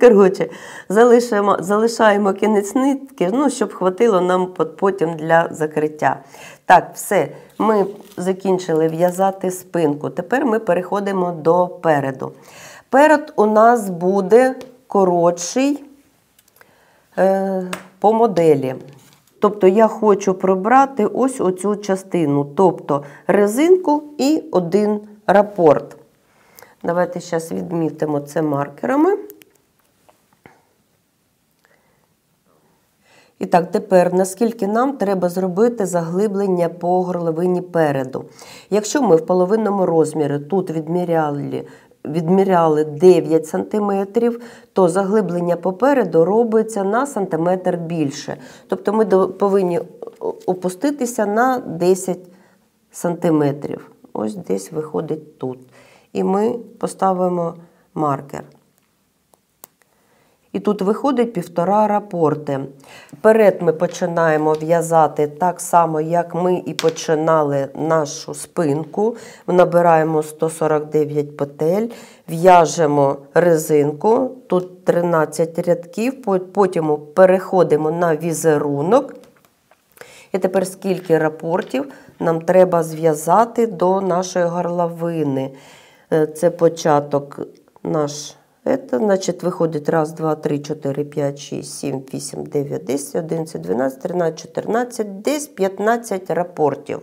S1: Коротше, залишаємо, залишаємо кінець нитки, ну, щоб хватило нам потім для закриття. Так, все, ми закінчили в'язати спинку. Тепер ми переходимо до переду. Перед у нас буде коротший, е, по моделі. Тобто я хочу прибрати ось оцю частину, тобто резинку і один рапорт. Давайте зараз відмітимо це маркерами. І так, тепер наскільки нам треба зробити заглиблення по горловині переду. Якщо ми в половинному розмірі тут відміряли відміряли 9 см, то заглиблення попереду робиться на сантиметр більше. Тобто ми повинні опуститися на 10 см. Ось десь виходить тут. І ми поставимо маркер. І тут виходить півтора рапорти. Вперед ми починаємо в'язати так само, як ми і починали нашу спинку. Набираємо 149 петель, в'яжемо резинку, тут 13 рядків, потім переходимо на візерунок. І тепер скільки рапортів нам треба зв'язати до нашої горловини. Е, це початок наш. Это, значит, выходит раз, два, три, чотири, п'ять, шість, сім, вісім, дев'ять, десять, одинадцять, дванадцять, тринадцять, чотирнадцять, десь 15 рапортів.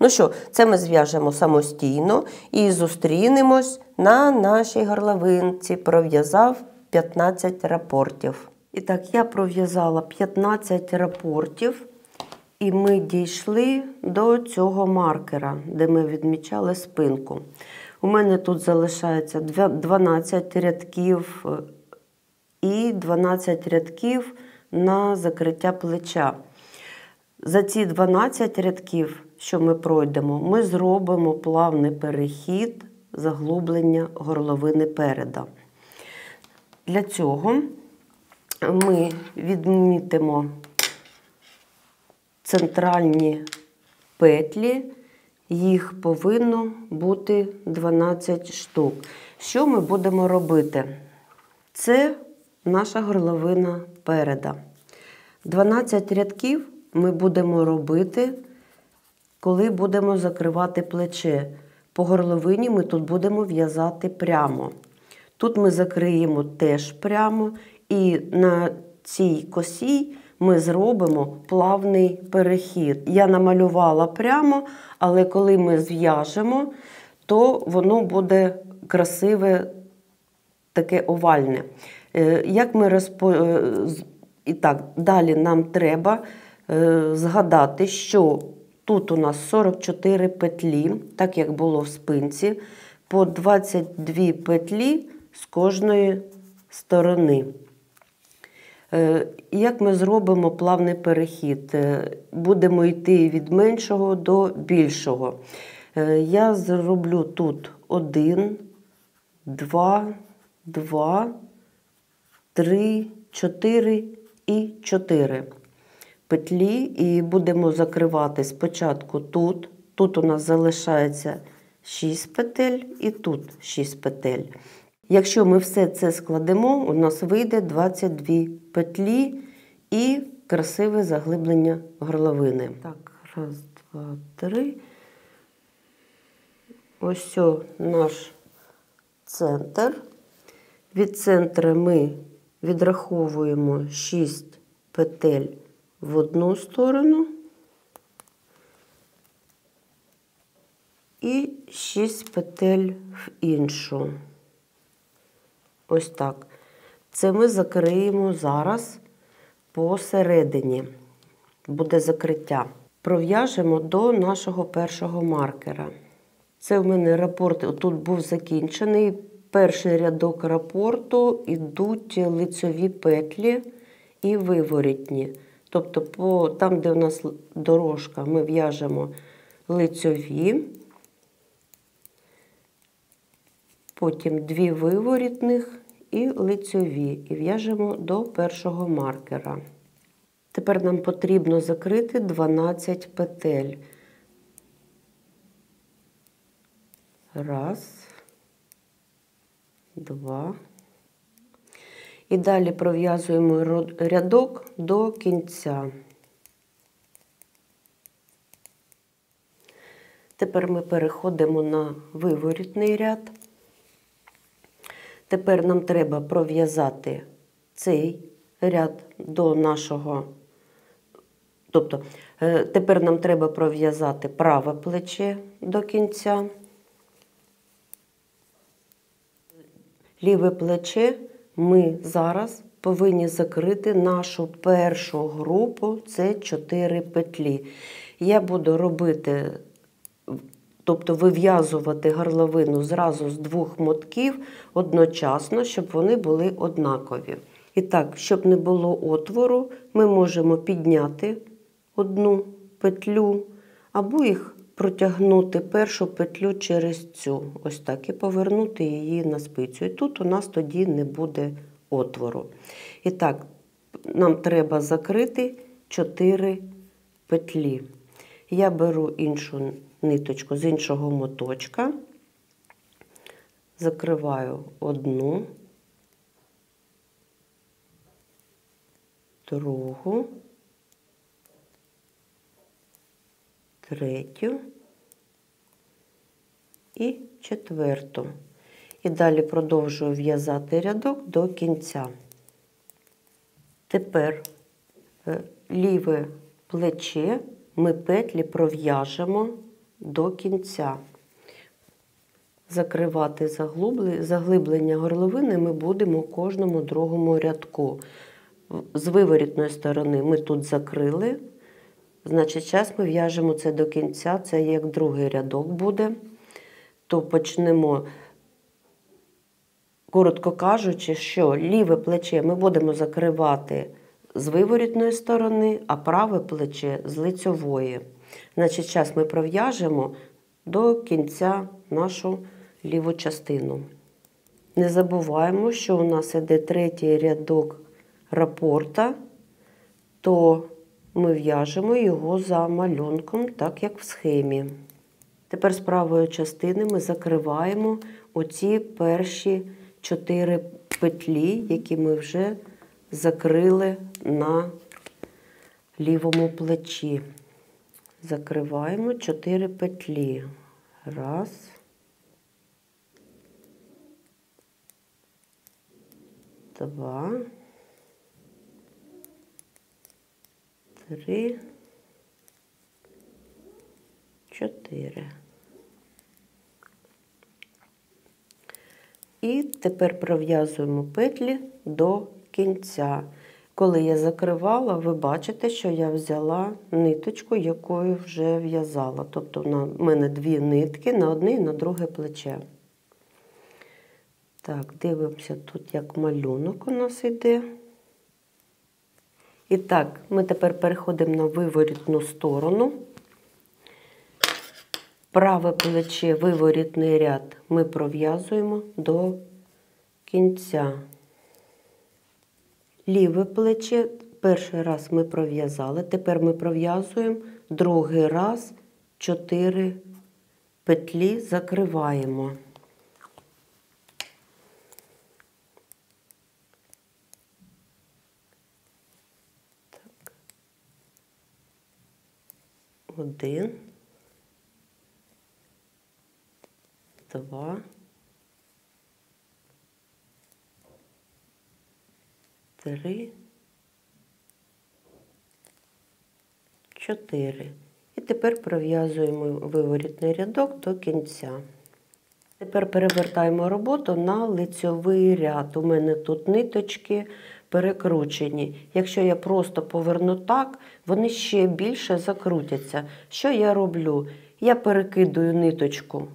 S1: Ну що, це ми зв'яжемо самостійно і зустрінемось на нашій горловинці. Пров'язав 15 рапортів. І так, я пров'язала 15 рапортів. І ми дійшли до цього маркера, де ми відмічали спинку. У мене тут залишається 12 рядків е, і 12 рядків на закриття плеча. За ці 12 рядків, що ми пройдемо, ми зробимо плавний перехід заглублення горловини переда. Для цього ми відмітимо центральні петлі їх повинно бути 12 штук. Що ми будемо робити? Це наша горловина переда. 12 рядків ми будемо робити, коли будемо закривати плече. По горловині ми тут будемо в'язати прямо. Тут ми закриємо теж прямо, і на цій косі ми зробимо плавний перехід. Я намалювала прямо, але коли ми зв'яжемо, то воно буде красиве, таке овальне. Е, як ми розпо... Е, І так, далі нам треба е, згадати, що тут у нас 44 петлі, так як було в спинці, по 22 петлі з кожної сторони. Е, як ми зробимо плавний перехід? Е, будемо йти від меншого до більшого. Е, я зроблю тут один, два, два, три, чотири і чотири петлі, і будемо закривати спочатку тут. Тут у нас залишається 6 петель і тут 6 петель. Якщо ми все це складемо, у нас вийде 22 петлі і красиве заглиблення горловини. Так, раз, два, три. Ось наш центр. Від центру ми відраховуємо 6 петель в одну сторону і 6 петель в іншу. Ось так. Це ми закриємо зараз посередині. Буде закриття. Пров'яжемо до нашого першого маркера. Це в мене рапорт тут був закінчений. Перший рядок рапорту йдуть лицьові петлі і виворітні. Тобто, по, там, де у нас дорожка, ми в'яжемо лицьові, потім дві виворітних і лицьові, і в'яжемо до першого маркера. Тепер нам потрібно закрити 12 петель. Раз, два. І далі пров'язуємо рядок до кінця. Тепер ми переходимо на виворітний ряд. Тепер нам треба пров'язати цей ряд до нашого. Тобто, е, тепер нам треба пров'язати праве плече до кінця. Ліве плече ми зараз повинні закрити нашу першу групу це 4 петлі. Я буду робити, тобто вив'язувати горловину зразу з двох мотків одночасно, щоб вони були однакові. І так, щоб не було отвору, ми можемо підняти одну петлю або їх протягнути першу петлю через цю, ось так, і повернути її на спицю. І тут у нас тоді не буде отвору. І так, нам треба закрити 4 петлі. Я беру іншу ниточку з іншого моточка, закриваю одну, другу, третю і четверту. І далі продовжую в'язати рядок до кінця. Тепер е, ліве плече ми петлі пров'яжемо до кінця. Закривати заглиблення горловини ми будемо у кожному другому рядку. З виворітної сторони ми тут закрили. Значить, зараз ми в'яжемо це до кінця, це як другий рядок буде. То почнемо, коротко кажучи, що ліве плече ми будемо закривати з виворітної сторони, а праве плече з лицьової. Значить, зараз ми пров'яжемо до кінця нашу ліву частину. Не забуваємо, що у нас іде третій рядок рапорта, то ми в'яжемо його за малюнком, так як в схемі. Тепер з правої частини ми закриваємо оці перші чотири петлі, які ми вже закрили на лівому плечі. Закриваємо чотири петлі. Раз. Два. Три. Чотири. І тепер пров'язуємо петлі до кінця. Коли я закривала, ви бачите, що я взяла ниточку, якою вже в'язала. Тобто в мене дві нитки на одне і на друге плече. Так, дивимося тут, як малюнок у нас йде. І так, ми тепер переходимо на виворітну сторону. Праве плече, виворітний ряд ми пров'язуємо до кінця. Ліве плече перший раз ми пров'язали, тепер ми пров'язуємо другий раз 4 петлі закриваємо. Так. Один. Два. Три. Чотири. І тепер пров'язуємо виворітний рядок до кінця. Тепер перевертаємо роботу на лицьовий ряд. У мене тут ниточки перекручені. Якщо я просто поверну так, вони ще більше закрутяться. Що я роблю? Я перекидую ниточку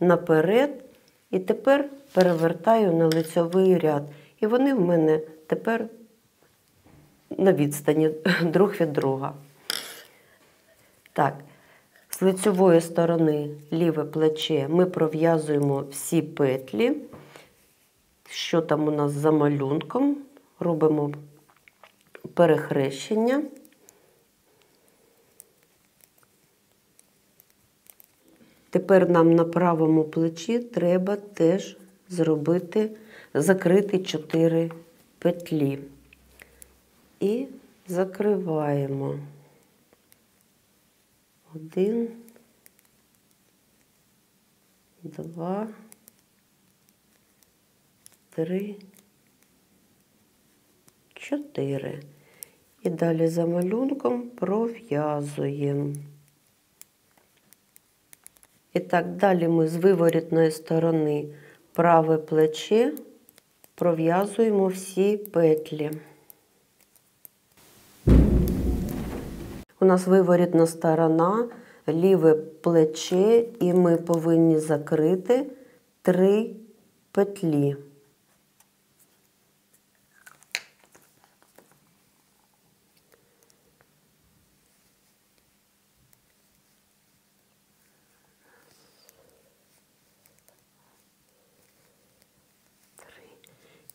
S1: наперед і тепер перевертаю на лицьовий ряд. І вони в мене тепер на відстані <laughs> друг від друга. Так, з лицьової сторони ліве плече ми пров'язуємо всі петлі, що там у нас за малюнком, робимо перехрещення. Тепер нам на правому плечі треба теж зробити, закрити 4 петлі. І закриваємо. Один, два, три, чотири. І далі за малюнком пров'язуємо. І так, далі ми з виворітної сторони праве плече пров'язуємо всі петлі. У нас виворітна сторона, ліве плече, і ми повинні закрити три петлі.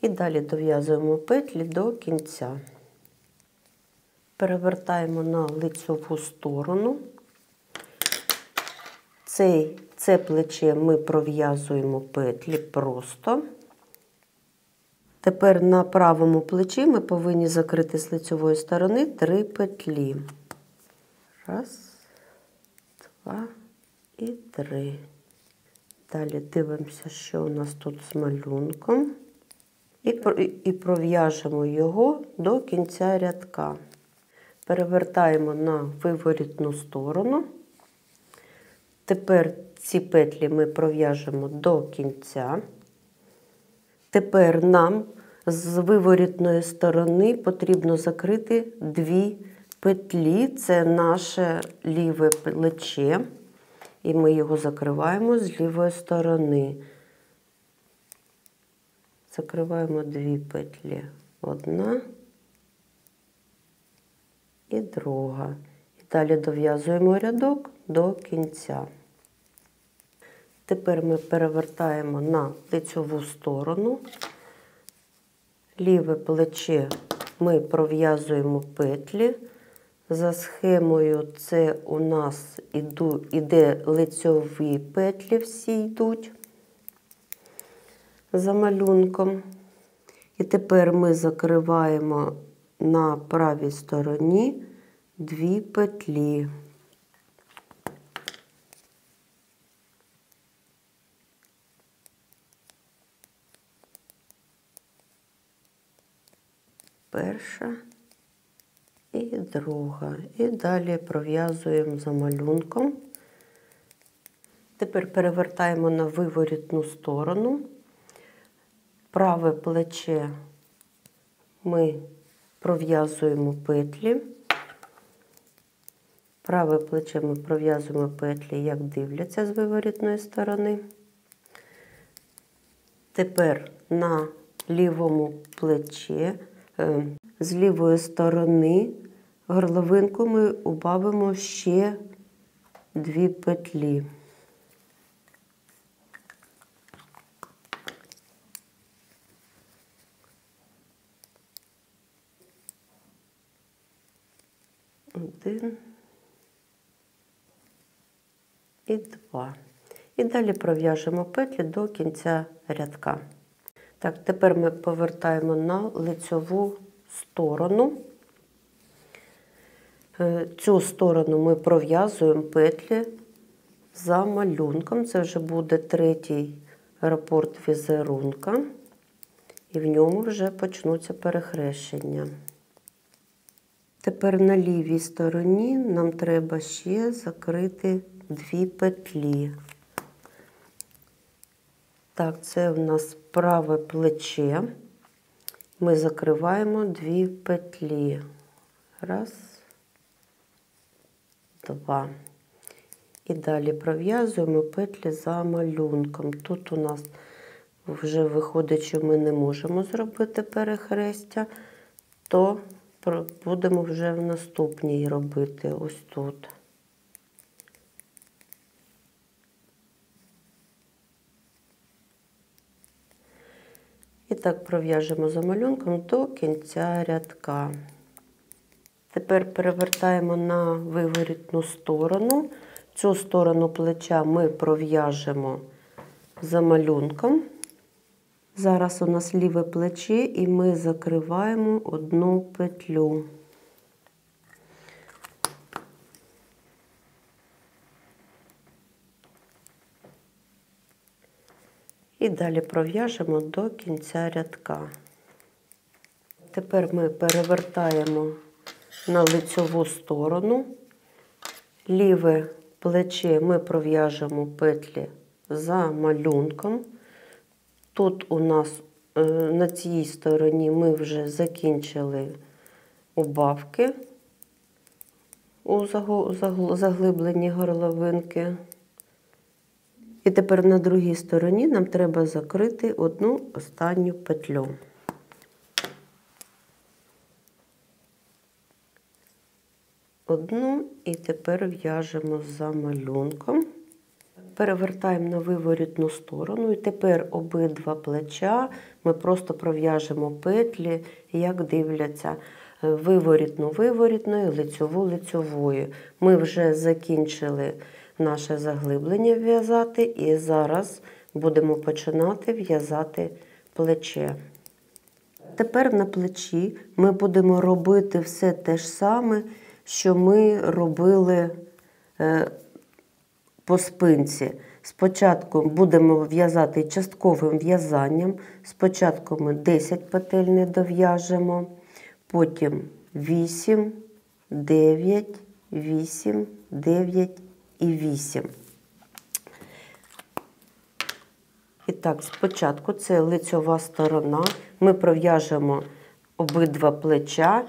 S1: І далі дов'язуємо петлі до кінця. Перевертаємо на лицьову сторону. Цей, Це плече ми пров'язуємо петлі просто. Тепер на правому плечі ми повинні закрити з лицьової сторони три петлі. Раз, два і три. Далі дивимося, що у нас тут з малюнком. І, пров'яжемо його до кінця рядка. Перевертаємо на виворітну сторону. Тепер ці петлі ми пров'яжемо до кінця. Тепер нам з виворітної сторони потрібно закрити дві петлі. Це наше ліве плече. І ми його закриваємо з лівої сторони. Закриваємо дві петлі. Одна і друга. І далі дов'язуємо рядок до кінця. Тепер ми перевертаємо на лицьову сторону. Ліве плече ми пров'язуємо петлі. За схемою це у нас іде лицьові петлі, всі йдуть за малюнком. І тепер ми закриваємо на правій стороні дві петлі. Перша і друга. І далі пров'язуємо за малюнком. Тепер перевертаємо на виворітну сторону. Праве плече ми пров'язуємо петлі. Праве плече ми пров'язуємо петлі, як дивляться з виворітної сторони. Тепер на лівому плечі, з лівої сторони горловинку ми убавимо ще дві петлі. Один і два. І далі пров'яжемо петлі до кінця рядка. Так, тепер ми повертаємо на лицьову сторону. Е, цю сторону ми пров'язуємо петлі за малюнком. Це вже буде третій рапорт візерунка, і в ньому вже почнуться перехрещення. Тепер на лівій стороні нам треба ще закрити дві петлі. Так, це в нас праве плече. Ми закриваємо дві петлі. Раз, два. І далі пров'язуємо петлі за малюнком. Тут у нас вже виходить, що ми не можемо зробити перехрестя, то будемо вже в наступній робити ось тут. І так пров'яжемо за малюнком до кінця рядка. Тепер перевертаємо на виворітну сторону. Цю сторону плеча ми пров'яжемо за малюнком. Зараз у нас ліве плече і ми закриваємо одну петлю. І далі пров'яжемо до кінця рядка. Тепер ми перевертаємо на лицьову сторону. Ліве плече ми пров'яжемо петлі за малюнком. Тут у нас е, на цій стороні ми вже закінчили убавки у заго- загл- заглибленні горловинки. І тепер на другій стороні нам треба закрити одну останню петлю. Одну і тепер в'яжемо за малюнком. Перевертаємо на виворітну сторону, і тепер обидва плеча ми просто пров'яжемо петлі, як дивляться, е, виворітну виворітною, лицьову лицьовою. Ми вже закінчили наше заглиблення в'язати, і зараз будемо починати в'язати плече. Тепер на плечі ми будемо робити все те ж саме, що ми робили е, по спинці. Спочатку будемо в'язати частковим в'язанням. Спочатку ми 10 петель не дов'яжемо, потім 8, 9, 8, 9 і 8. І так, спочатку це лицьова сторона. Ми пров'яжемо обидва плеча,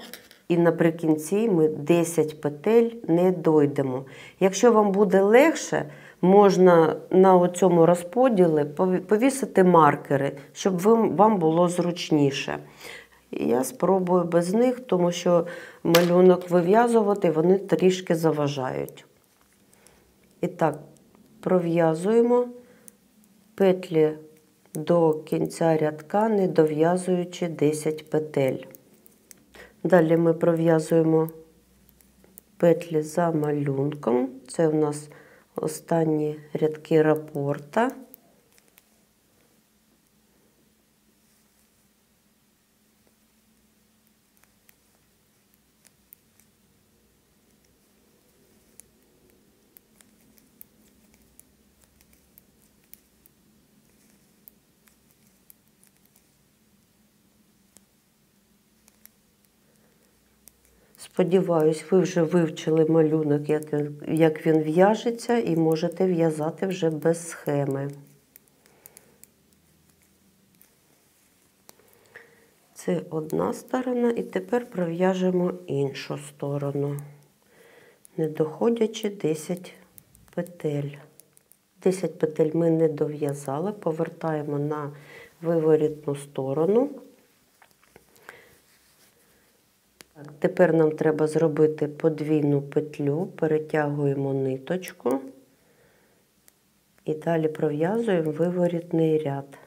S1: і наприкінці ми 10 петель не дойдемо. Якщо вам буде легше, можна на цьому розподілі повісити маркери, щоб вам було зручніше. Я спробую без них, тому що малюнок вив'язувати вони трішки заважають. І так, пров'язуємо петлі до кінця рядка, не дов'язуючи 10 петель. Далі ми пров'язуємо петлі за малюнком. Це у нас останні рядки рапорта. Сподіваюсь, ви вже вивчили малюнок, як, як він в'яжеться, і можете в'язати вже без схеми. Це одна сторона, і тепер пров'яжемо іншу сторону, не доходячи 10 петель. 10 петель ми не дов'язали, повертаємо на виворітну сторону. Так, Тепер нам треба зробити подвійну петлю, перетягуємо ниточку і далі пров'язуємо виворітний ряд.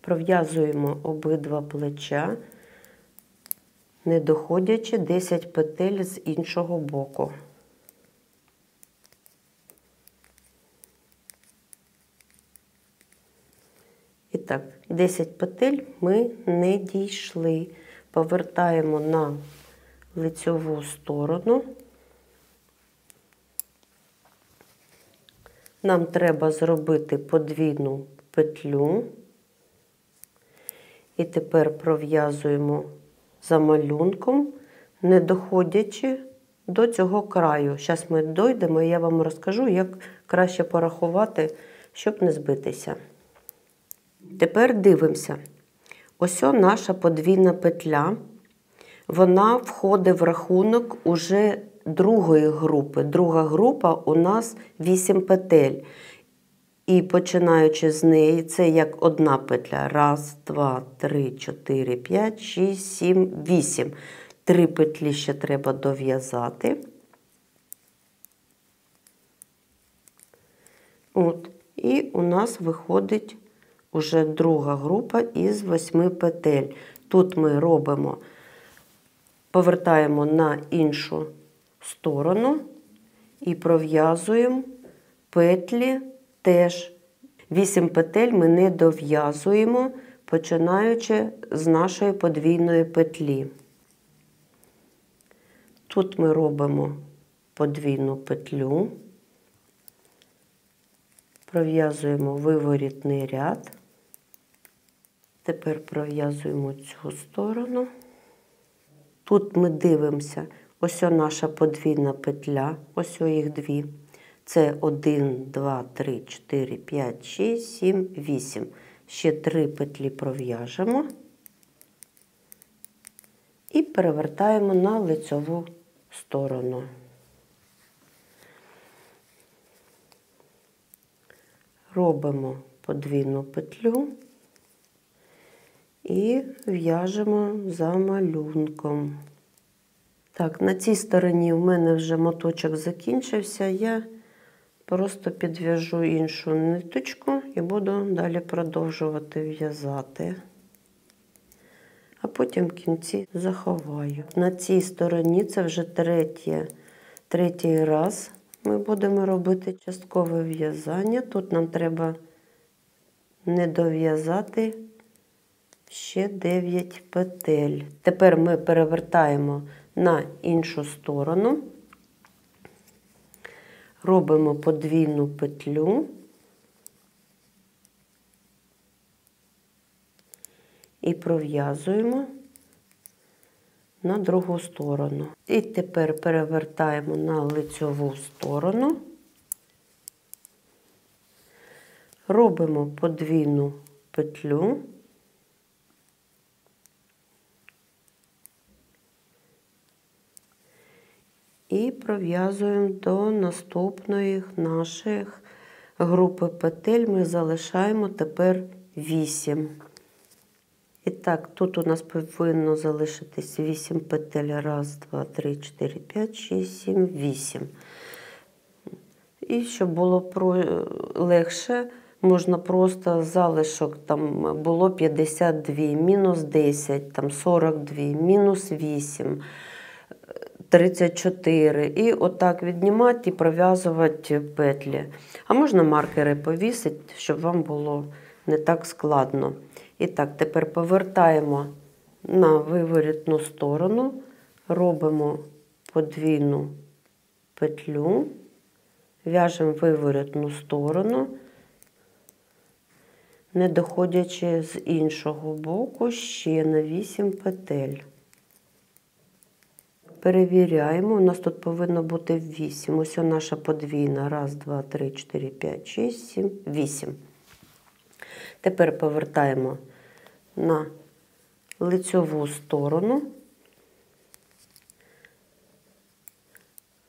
S1: Пров'язуємо обидва плеча, не доходячи 10 петель з іншого боку. І так, 10 петель ми не дійшли. Повертаємо на лицьову сторону. Нам треба зробити подвійну петлю. І тепер пров'язуємо за малюнком, не доходячи до цього краю. Зараз ми дойдемо, і я вам розкажу, як краще порахувати, щоб не збитися. Тепер дивимося. Ось наша подвійна петля. Вона входить в рахунок уже другої групи. Друга група у нас 8 петель. І починаючи з неї, це як одна петля. Раз, два, три, чотири, п'ять, шість, сім, вісім. Три петлі ще треба дов'язати. От. І у нас виходить уже друга група із восьми петель. Тут ми робимо, повертаємо на іншу сторону і пров'язуємо петлі теж. Вісім петель ми не дов'язуємо, починаючи з нашої подвійної петлі. Тут ми робимо подвійну петлю, Пров'язуємо виворітний ряд. Тепер пров'язуємо цю сторону. Тут ми дивимося, ось наша подвійна петля, ось їх дві. Це 1, 2, 3, 4, 5, 6, 7, 8. Ще три петлі пров'яжемо і перевертаємо на лицьову сторону. Робимо подвійну петлю і в'яжемо за малюнком. Так, на цій стороні в мене вже моточок закінчився. Я просто підв'яжу іншу ниточку і буду далі продовжувати в'язати. А потім в кінці заховаю. На цій стороні це вже третє, третій раз ми будемо робити часткове в'язання. Тут нам треба не дов'язати ще 9 петель. Тепер ми перевертаємо на іншу сторону, робимо подвійну петлю і пров'язуємо на другу сторону. І тепер перевертаємо на лицьову сторону, робимо подвійну петлю. І пров'язуємо до наступної наших групи петель. Ми залишаємо тепер 8. І так, тут у нас повинно залишитись 8 петель. Раз, два, три, 4, 5, 6, 7, 8. І щоб було про... легше, можна просто залишок там було 52, мінус 10, там 42, мінус 8. 34. І отак віднімати і пров'язувати петлі. А можна маркери повісити, щоб вам було не так складно. І так, тепер повертаємо на виворітну сторону, робимо подвійну петлю, в'яжемо виворітну сторону, не доходячи з іншого боку ще на 8 петель. Перевіряємо, у нас тут повинно бути 8. Ось наша подвійна. Раз, два, три, 4, 5, 6, 7, 8. Тепер повертаємо на лицьову сторону,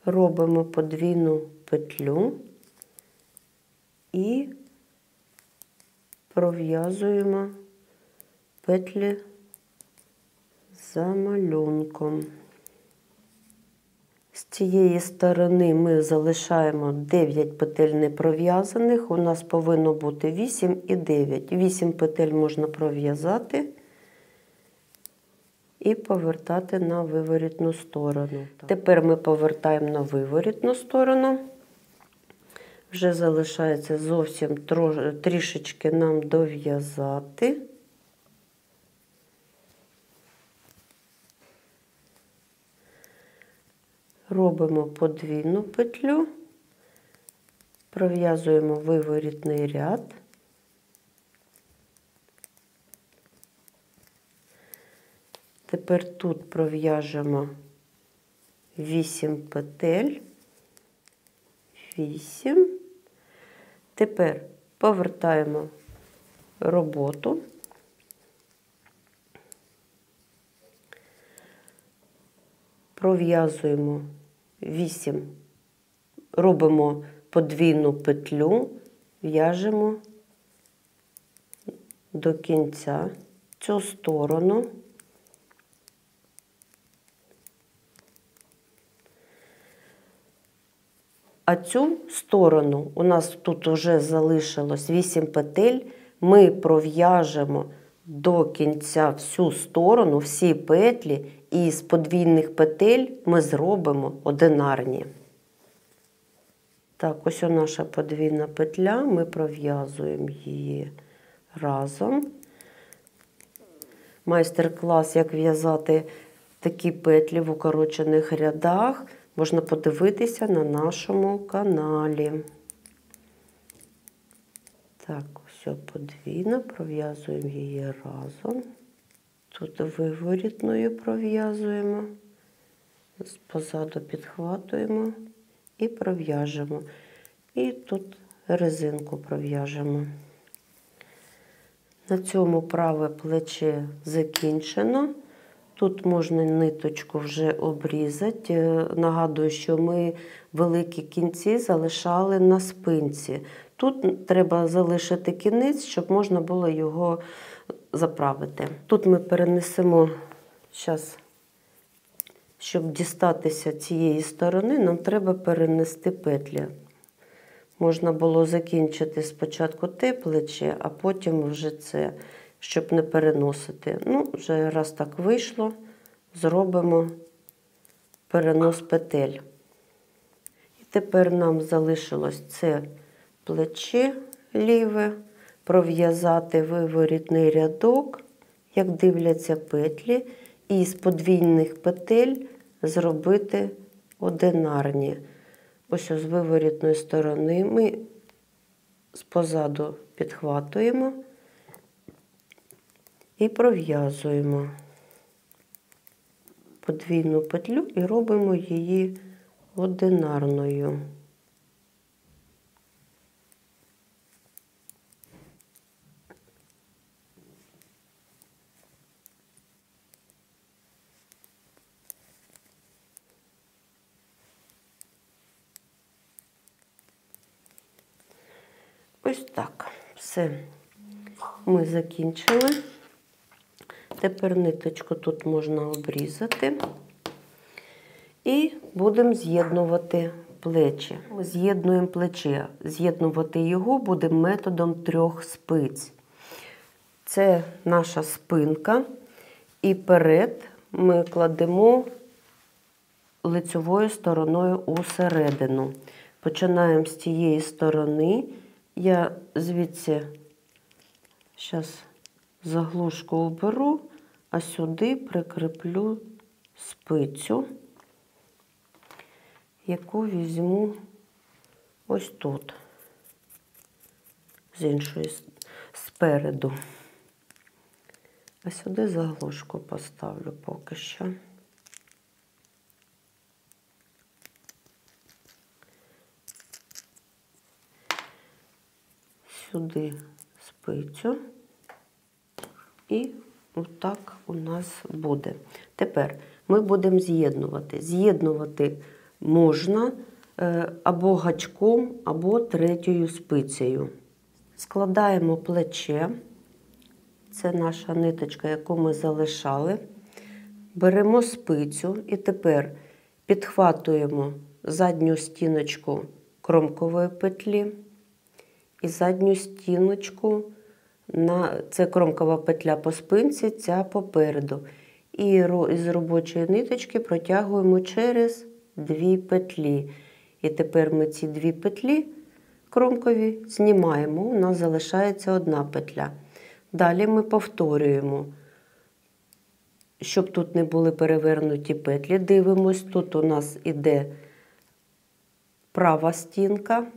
S1: робимо подвійну петлю і пров'язуємо петлі за малюнком. Цієї сторони ми залишаємо 9 петель непров'язаних. У нас повинно бути 8 і 9. 8 петель можна пров'язати і повертати на виворітну сторону. Тепер ми повертаємо на виворітну сторону. Вже залишається зовсім трішечки нам дов'язати. Робимо подвійну петлю, пров'язуємо виворітний ряд. Тепер тут пров'яжемо 8 петель, 8. Тепер повертаємо роботу. Пров'язуємо 8, робимо подвійну петлю, в'яжемо до кінця цю сторону. А цю сторону у нас тут вже залишилось 8 петель, ми пров'яжемо до кінця всю сторону, всі петлі, і з подвійних петель ми зробимо одинарні. Так, ось наша подвійна петля, ми пров'язуємо її разом. Майстер-клас, як в'язати такі петлі в укорочених рядах, можна подивитися на нашому каналі. Так, все подвійно, пров'язуємо її разом. Тут виворітною пров'язуємо, позаду підхватуємо і пров'яжемо. І тут резинку пров'яжемо. На цьому праве плече закінчено. Тут можна ниточку вже обрізати. Е, Нагадую, що ми великі кінці залишали на спинці. Тут треба залишити кінець, щоб можна було його заправити. Тут ми перенесемо зараз, щоб дістатися цієї сторони, нам треба перенести петлі. Можна було закінчити спочатку те плече, а потім вже це, щоб не переносити. Ну, вже раз так вийшло, зробимо перенос петель. І тепер нам залишилось це плече ліве, пров'язати виворітний рядок, як дивляться петлі, і з подвійних петель зробити одинарні. Ось з виворітної сторони ми спозаду підхватуємо і пров'язуємо подвійну петлю і робимо її одинарною. Ось так. Все. Ми закінчили. Тепер ниточку тут можна обрізати. І будемо з'єднувати плечі. З'єднуємо плече. З'єднувати його будемо методом трьох спиць. Це наша спинка. І перед ми кладемо лицьовою стороною усередину. Починаємо з цієї сторони. Я звідси зараз заглушку уберу, а сюди прикріплю спицю, яку візьму ось тут, з іншої спереду. А сюди заглушку поставлю поки що. Сюди спицю, і отак у нас буде. Тепер ми будемо з'єднувати. З'єднувати можна е, або гачком, або третьою спицею. Складаємо плече, це наша ниточка, яку ми залишали. Беремо спицю і тепер підхватуємо задню стіночку кромкової петлі і задню стіночку, на, це кромкова петля по спинці, ця попереду. І з робочої ниточки протягуємо через дві петлі. І тепер ми ці дві петлі кромкові знімаємо, у нас залишається одна петля. Далі ми повторюємо, щоб тут не були перевернуті петлі. Дивимось, тут у нас іде права стінка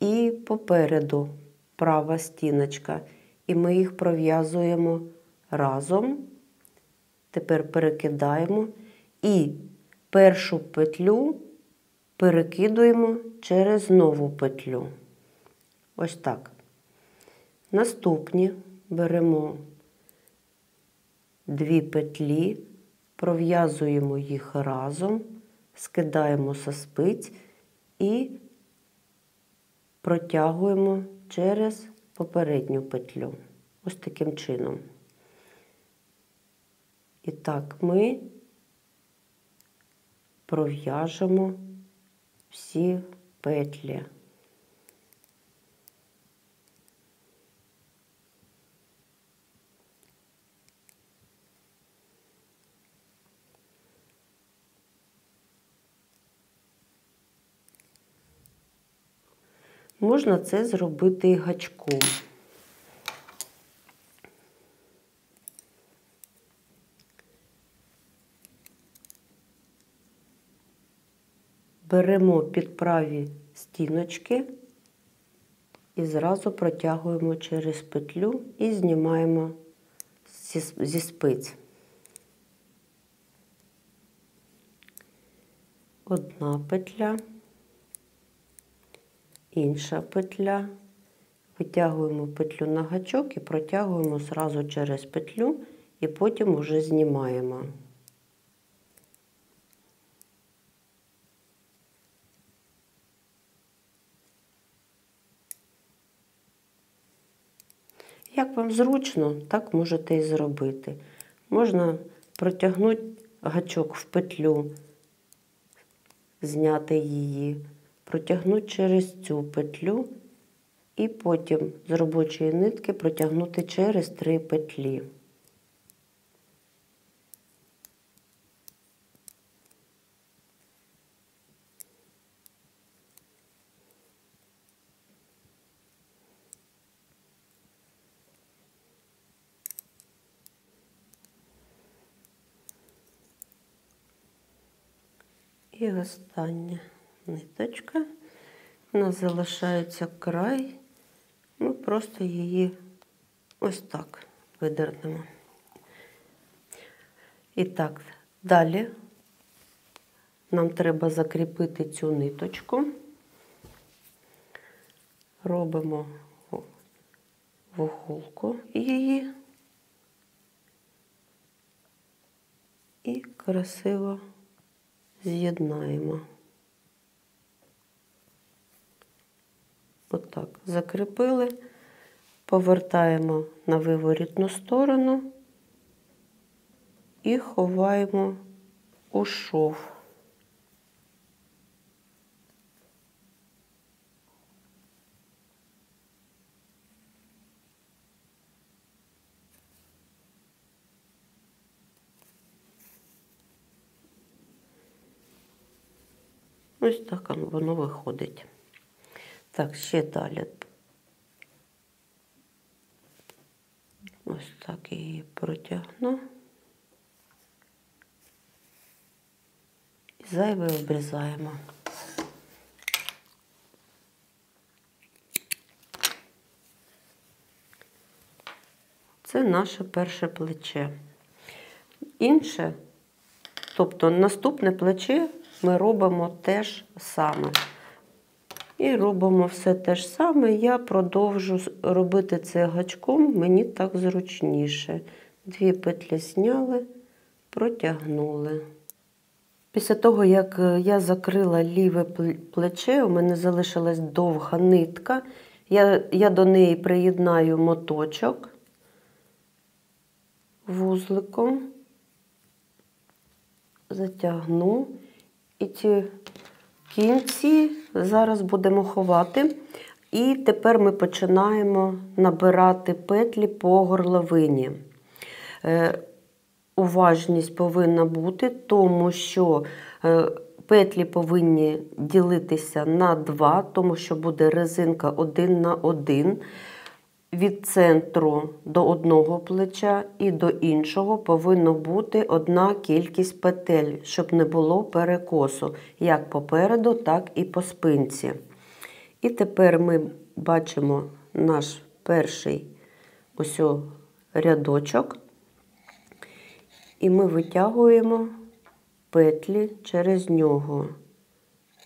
S1: і попереду права стіночка. І ми їх пров'язуємо разом. Тепер перекидаємо і першу петлю перекидуємо через нову петлю. Ось так. Наступні беремо дві петлі, пров'язуємо їх разом, скидаємо со спиць і протягуємо через попередню петлю. Ось таким чином. І так ми пров'яжемо всі петлі. Можна це зробити гачком. Беремо під праві стіночки і зразу протягуємо через петлю і знімаємо зі, спиць. Одна петля, інша петля. Витягуємо петлю на гачок і протягуємо зразу через петлю і потім уже знімаємо. Як вам зручно, так можете і зробити. Можна протягнути гачок в петлю, зняти її, протягнути через цю петлю і потім з робочої нитки протягнути через три петлі. І остання ниточка. У нас залишається край. Ми просто її ось так видернемо. І так, далі нам треба закріпити цю ниточку. Робимо вухолку її і красиво з'єднаємо. Отак закріпили, повертаємо на виворітну сторону і ховаємо у шов. Ось так воно виходить. Так, ще далі. Ось так її протягну. І зайве обрізаємо. Це наше перше плече. Інше, тобто наступне плече ми робимо теж саме. І робимо все те ж саме. Я продовжу робити це гачком, мені так зручніше. Дві петлі зняли, протягнули. Після того, як я закрила ліве плече, у мене залишилась довга нитка. Я, я до неї приєднаю моточок вузликом, затягну і ці кінці зараз будемо ховати. І тепер ми починаємо набирати петлі по горловині. Е, уважність повинна бути, тому що е, петлі повинні ділитися на два, тому що буде резинка один на один. Від центру до одного плеча і до іншого повинна бути одна кількість петель, щоб не було перекосу, як попереду, так і по спинці. І тепер ми бачимо наш перший ось рядочок, і ми витягуємо петлі через нього.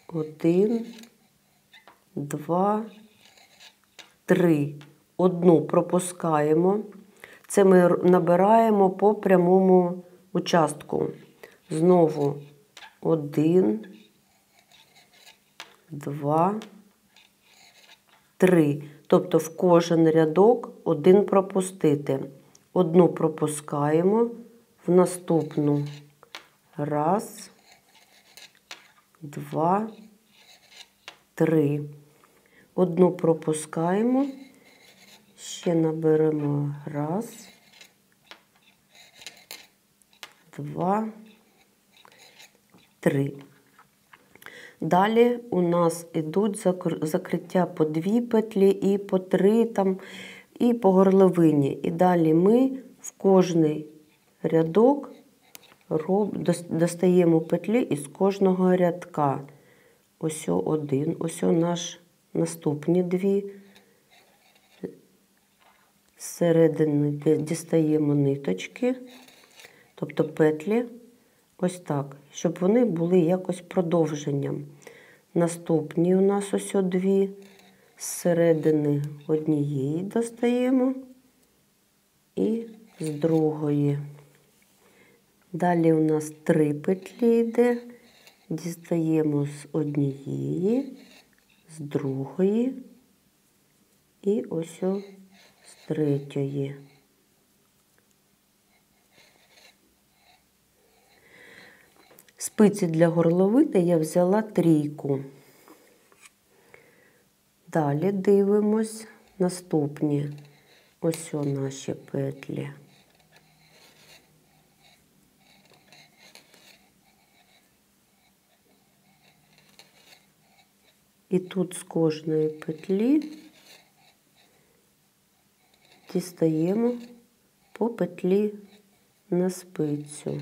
S1: Один, два, три одну пропускаємо. Це ми набираємо по прямому участку. Знову один, два, три. Тобто в кожен рядок один пропустити. Одну пропускаємо в наступну. Раз, два, три. Одну пропускаємо. Ще наберемо раз, два, три. Далі у нас йдуть закриття по дві петлі і по три там, і по горловині. І далі ми в кожний рядок достаємо петлі із кожного рядка. Ось один, ось наш наступні дві Зсередини ді- дістаємо ниточки, тобто петлі, ось так, щоб вони були якось продовженням. Наступні у нас ось дві. Зсередини однієї достаємо і з другої. Далі у нас три петлі йде. Дістаємо з однієї, з другої і ось о з третьої. Спиці для горловини я взяла трійку. Далі дивимось наступні. Ось наші петлі. І тут з кожної петлі дістаємо по петлі на спицю.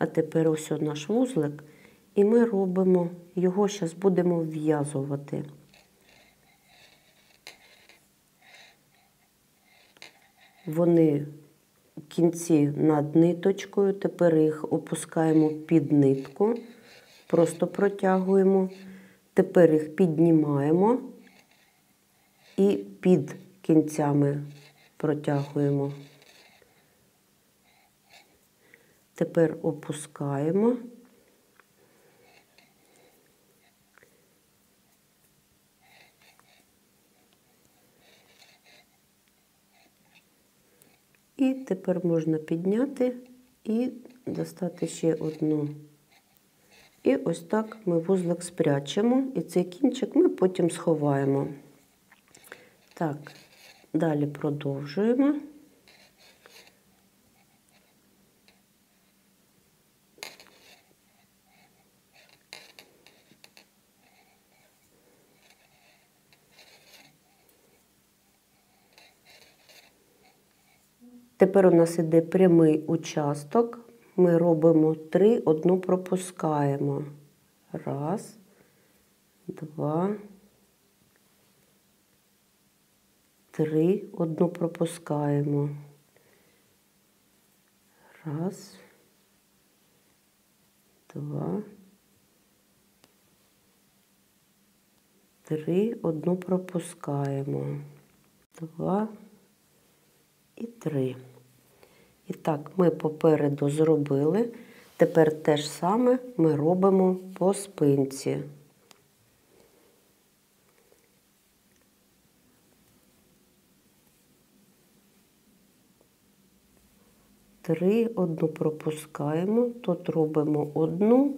S1: А тепер ось наш вузлик, і ми робимо його, зараз будемо вв'язувати. Вони кінці над ниточкою, тепер їх опускаємо під нитку, просто протягуємо. Тепер їх піднімаємо і під кінцями протягуємо. Тепер опускаємо. І тепер можна підняти і достати ще одну. І ось так ми вузлик спрячемо, і цей кінчик ми потім сховаємо. Так, далі продовжуємо. Тепер у нас іде прямий участок. Ми робимо три, одну пропускаємо. Раз, два, три, одну пропускаємо. Раз, два, три, одну пропускаємо. Два і три. І так, ми попереду зробили. Тепер те ж саме ми робимо по спинці. Три, одну пропускаємо, тут робимо одну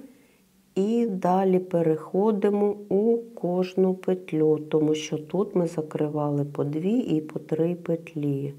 S1: і далі переходимо у кожну петлю, тому що тут ми закривали по дві і по три петлі.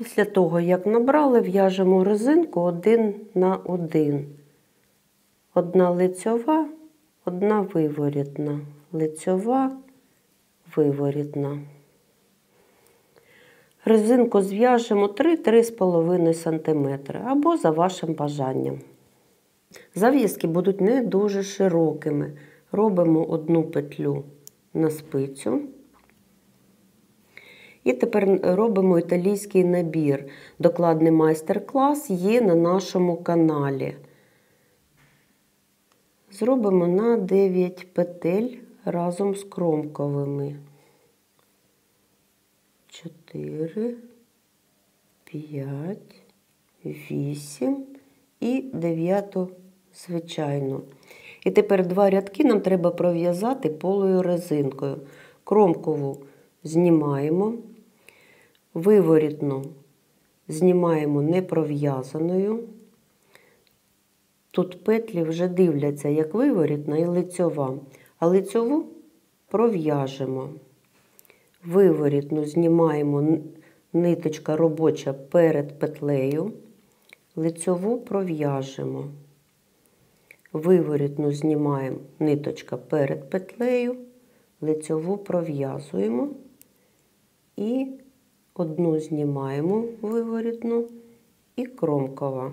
S1: Після того, як набрали, в'яжемо резинку один на один. Одна лицьова, одна виворітна. Лицьова, виворітна. Резинку зв'яжемо 3-3,5 см або за вашим бажанням. Зав'язки будуть не дуже широкими. Робимо одну петлю на спицю. І тепер робимо італійський набір. Докладний майстер-клас є на нашому каналі. Зробимо на 9 петель разом з кромковими. 4, 5, 8 і 9 звичайно. І тепер два рядки нам треба пров'язати полою резинкою. Кромкову знімаємо, виворітну знімаємо не пров'язаною. Тут петлі вже дивляться, як виворітна і лицьова, а лицьову пров'яжемо. Виворітну знімаємо ниточка робоча перед петлею, лицьову пров'яжемо. Виворітну знімаємо ниточка перед петлею, лицьову пров'язуємо і одну знімаємо виворітну і кромкова.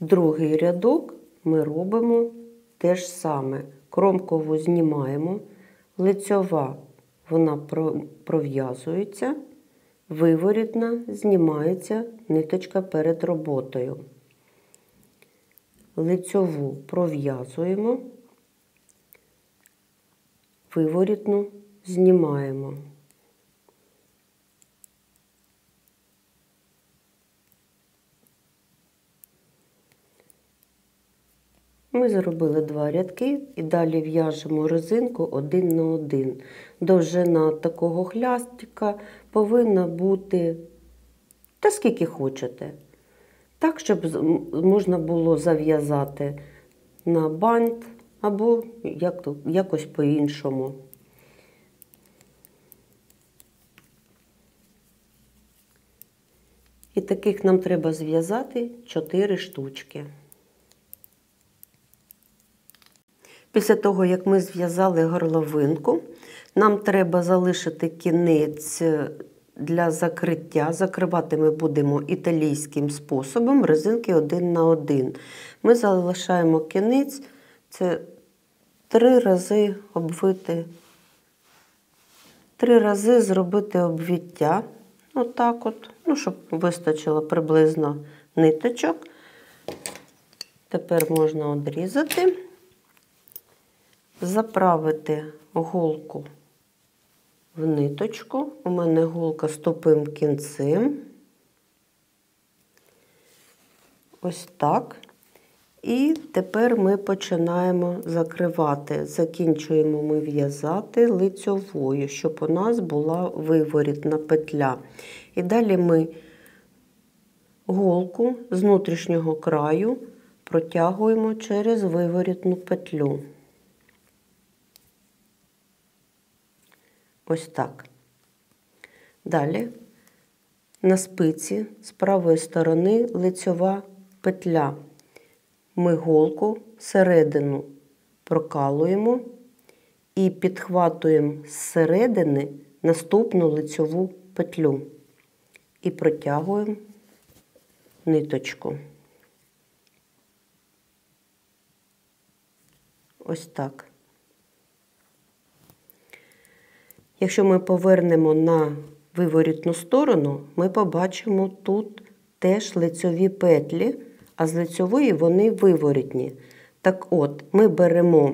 S1: Другий рядок ми робимо те ж саме. Кромкову знімаємо, лицьова вона пров'язується, виворітна знімається ниточка перед роботою. Лицьову пров'язуємо, виворітну знімаємо. Ми зробили два рядки і далі в'яжемо резинку один на один. Довжина такого хлястика повинна бути та скільки хочете. Так, щоб можна було зав'язати на бант або як, якось по-іншому. І таких нам треба зв'язати 4 штучки. Після того, як ми зв'язали горловинку, нам треба залишити кінець е, для закриття. Закривати ми будемо італійським способом резинки один на один. Ми залишаємо кінець, це три рази обвити, три рази зробити обвіття. Отак от, ну, щоб вистачило приблизно ниточок. Тепер можна одрізати заправити голку в ниточку. У мене голка з тупим кінцем. Ось так. І тепер ми починаємо закривати. Закінчуємо ми в'язати лицьовою, щоб у нас була виворітна петля. І далі ми голку з внутрішнього краю протягуємо через виворітну петлю. Ось так. Далі на спиці з правої сторони лицьова петля. Ми голку всередину прокалуємо і підхватуємо зсередини наступну лицьову петлю і протягуємо ниточку. Ось так. Якщо ми повернемо на виворітну сторону, ми побачимо тут теж лицьові петлі, а з лицьової вони виворітні. Так от, ми беремо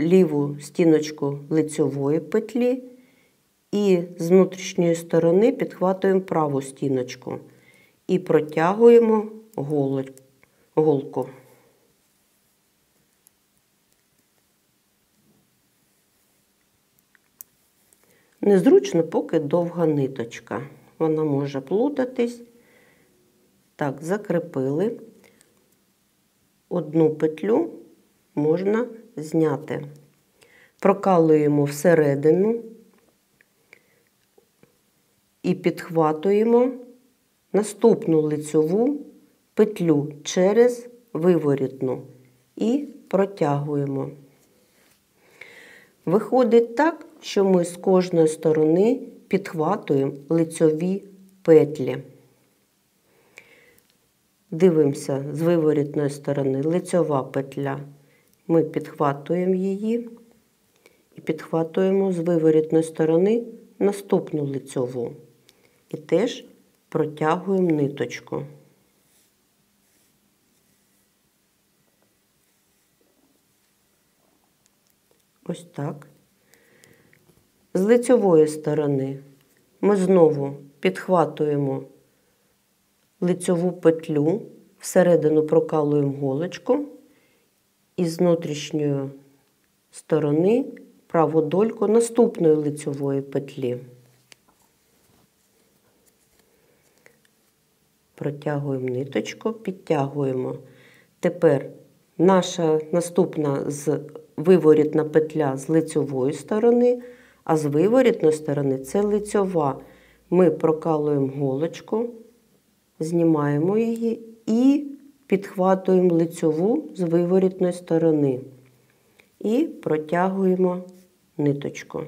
S1: ліву стіночку лицьової петлі і з внутрішньої сторони підхватуємо праву стіночку і протягуємо голку. Незручно, поки довга ниточка. Вона може плутатись. Так, закріпили. Одну петлю можна зняти. Прокалуємо всередину і підхватуємо наступну лицьову петлю через виворітну і протягуємо. Виходить так, що ми з кожної сторони підхватуємо лицьові петлі. Дивимося з виворітної сторони лицьова петля. Ми підхватуємо її і підхватуємо з виворітної сторони наступну лицьову. І теж протягуємо ниточку. Ось так. З лицьової сторони ми знову підхватуємо лицьову петлю, всередину прокалуємо голочку і з внутрішньої сторони праву дольку наступної лицьової петлі. Протягуємо ниточку, підтягуємо. Тепер наша наступна з виворітна петля з лицьової сторони, а з виворітної сторони це лицьова. Ми прокалуємо голочку, знімаємо її і підхватуємо лицьову з виворітної сторони. І протягуємо ниточку.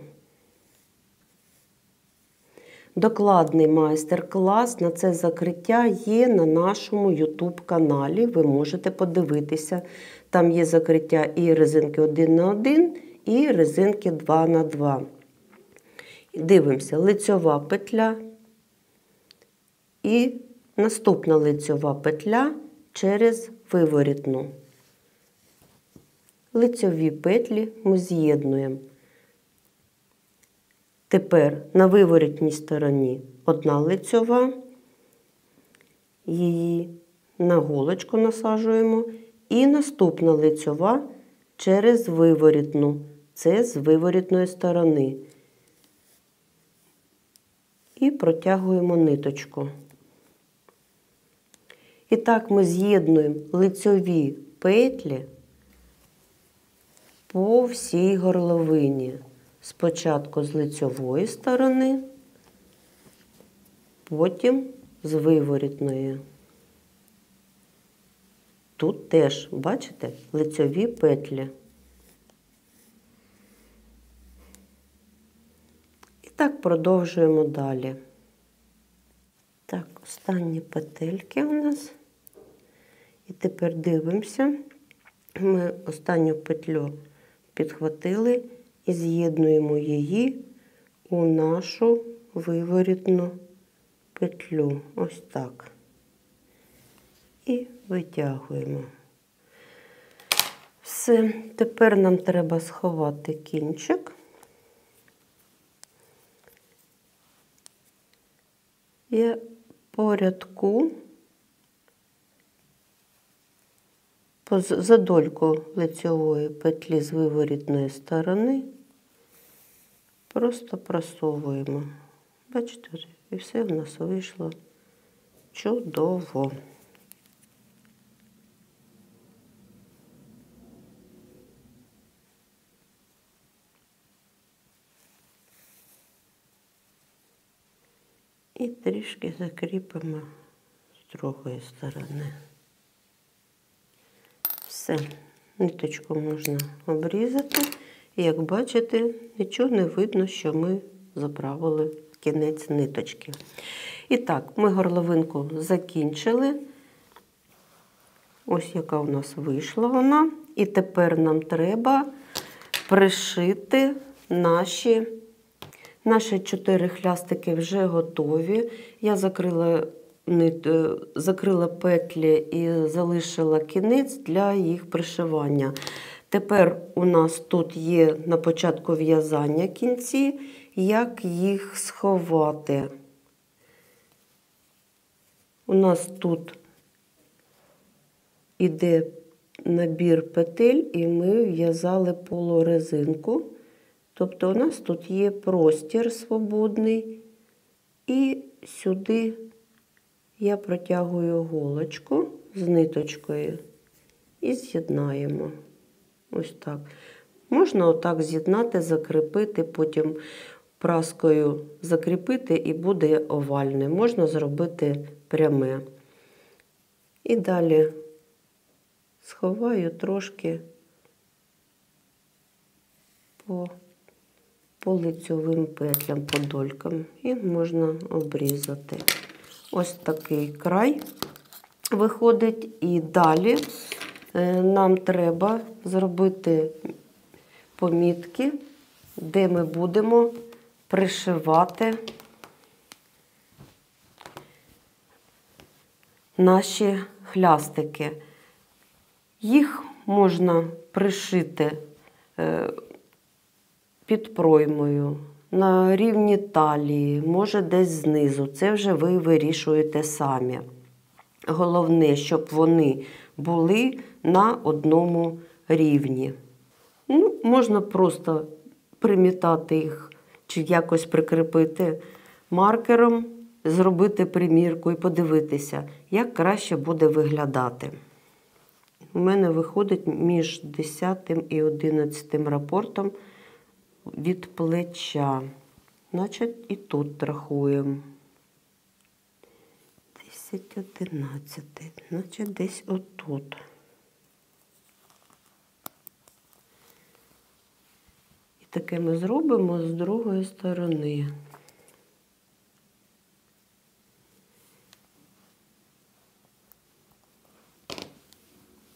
S1: Докладний майстер-клас на це закриття є на нашому YouTube каналі. Ви можете подивитися. Там є закриття і резинки 1 на 1, і резинки 2 на 2. Дивимося, лицьова петля і наступна лицьова петля через виворітну. Лицьові петлі ми з'єднуємо. Тепер на виворітній стороні одна лицьова, її на голочку насаджуємо, і наступна лицьова через виворітну. Це з виворітної сторони. І протягуємо ниточку. І так ми з'єднуємо лицьові петлі по всій горловині. Спочатку з лицьової сторони, потім з виворітної. Тут теж, бачите, лицьові петлі. Так продовжуємо далі. Так, останні петельки у нас. І тепер дивимося. Ми останню петлю підхватили і з'єднуємо її у нашу виворітну петлю. Ось так. І витягуємо. Все, тепер нам треба сховати кінчик. І по рядку за дольку лицьової петлі з виворітної сторони просто просовуємо. Бачите, і все в нас вийшло чудово. І трішки закріпимо з другої сторони. Все, ниточку можна обрізати. Як бачите, нічого не видно, що ми заправили кінець ниточки. І так, ми горловинку закінчили. Ось яка у нас вийшла вона. І тепер нам треба пришити наші. Наші чотири хлястики вже готові. Я закрила закрила петлі і залишила кінець для їх пришивання. Тепер у нас тут є на початку в'язання кінці, як їх сховати. У нас тут іде набір петель, і ми в'язали полурезинку. Тобто у нас тут є простір свободний, і сюди я протягую голочку з ниточкою і з'єднаємо. Ось так. Можна отак з'єднати, закріпити, потім праскою закріпити і буде овальне. Можна зробити пряме. І далі сховаю трошки по по лицьовим петлям, по долькам, і можна обрізати. Ось такий край виходить, і далі е, нам треба зробити помітки де ми будемо пришивати наші хлястики. Їх можна пришити е, під проймою, на рівні талії, може десь знизу. Це вже ви вирішуєте самі. Головне, щоб вони були на одному рівні. Ну, можна просто примітати їх чи якось прикріпити маркером, зробити примірку і подивитися, як краще буде виглядати. У мене виходить між 10 і 11 рапортом від плеча. Значить, і тут рахуємо. 10, 11, значить десь отут. І таке ми зробимо з другої сторони.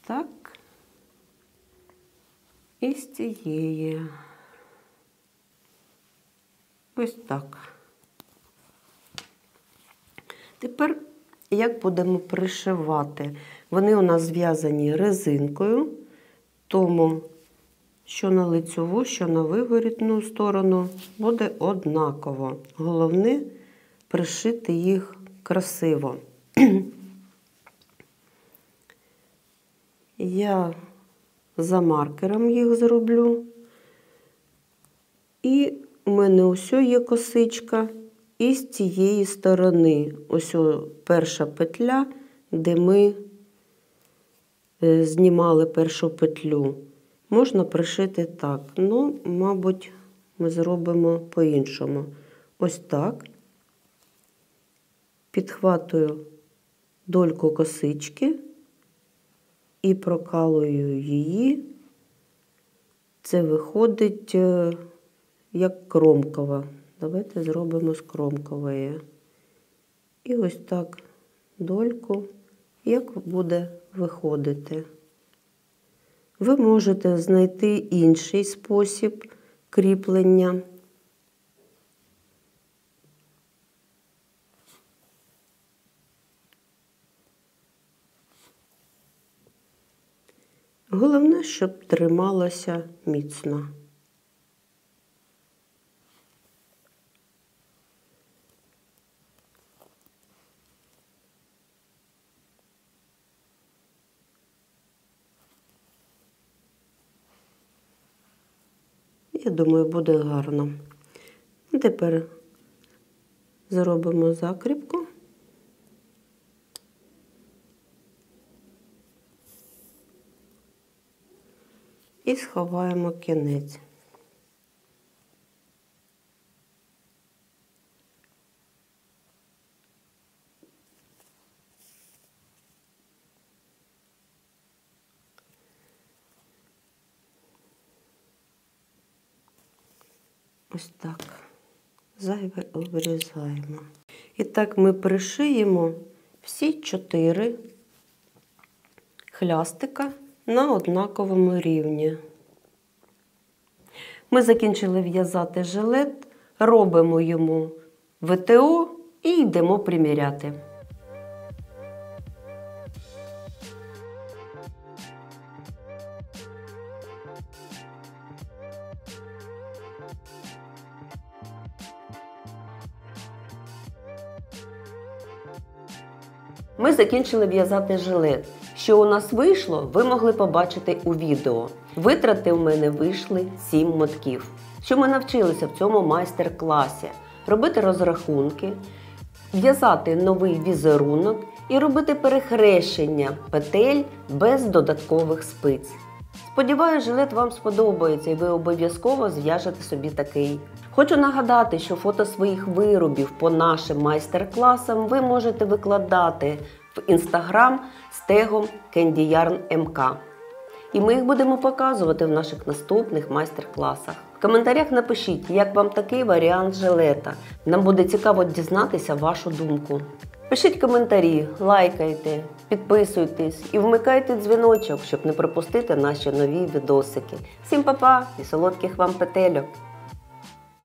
S1: Так. І з цієї. Ось так. Тепер як будемо пришивати? Вони у нас зв'язані резинкою, тому що на лицьову, що на виворітну сторону буде однаково. Головне пришити їх красиво. <clears throat> Я за маркером їх зроблю. І у мене ось є косичка. І з цієї сторони, ось перша петля, де ми е, знімали першу петлю. Можна пришити так. Ну, мабуть, ми зробимо по-іншому. Ось так. Підхватую дольку косички і прокалую її. Це виходить е, як кромкова. Давайте зробимо з кромкової. І ось так дольку, як буде виходити. Ви можете знайти інший спосіб кріплення. Головне, щоб трималося міцно. Я думаю, буде гарно. Тепер зробимо закріпку. І сховаємо кінець. Ось так. Зайве обрізаємо. І так ми пришиємо всі чотири хлястика на однаковому рівні. Ми закінчили в'язати жилет, робимо йому ВТО і йдемо приміряти. Ми закінчили в'язати жилет. Що у нас вийшло, ви могли побачити у відео. Витрати в мене вийшли 7 мотків. Що ми навчилися в цьому майстер-класі? Робити розрахунки, в'язати новий візерунок і робити перехрещення петель без додаткових спиць. Сподіваюсь, жилет вам сподобається і ви обов'язково зв'яжете собі такий. Хочу нагадати, що фото своїх виробів по нашим майстер-класам ви можете викладати в інстаграм з тегом Candy МК. І ми їх будемо показувати в наших наступних майстер-класах. В коментарях напишіть, як вам такий варіант жилета. Нам буде цікаво дізнатися вашу думку. Пишіть коментарі, лайкайте, підписуйтесь і вмикайте дзвіночок, щоб не пропустити наші нові відосики. Всім па-па і солодких вам петельок!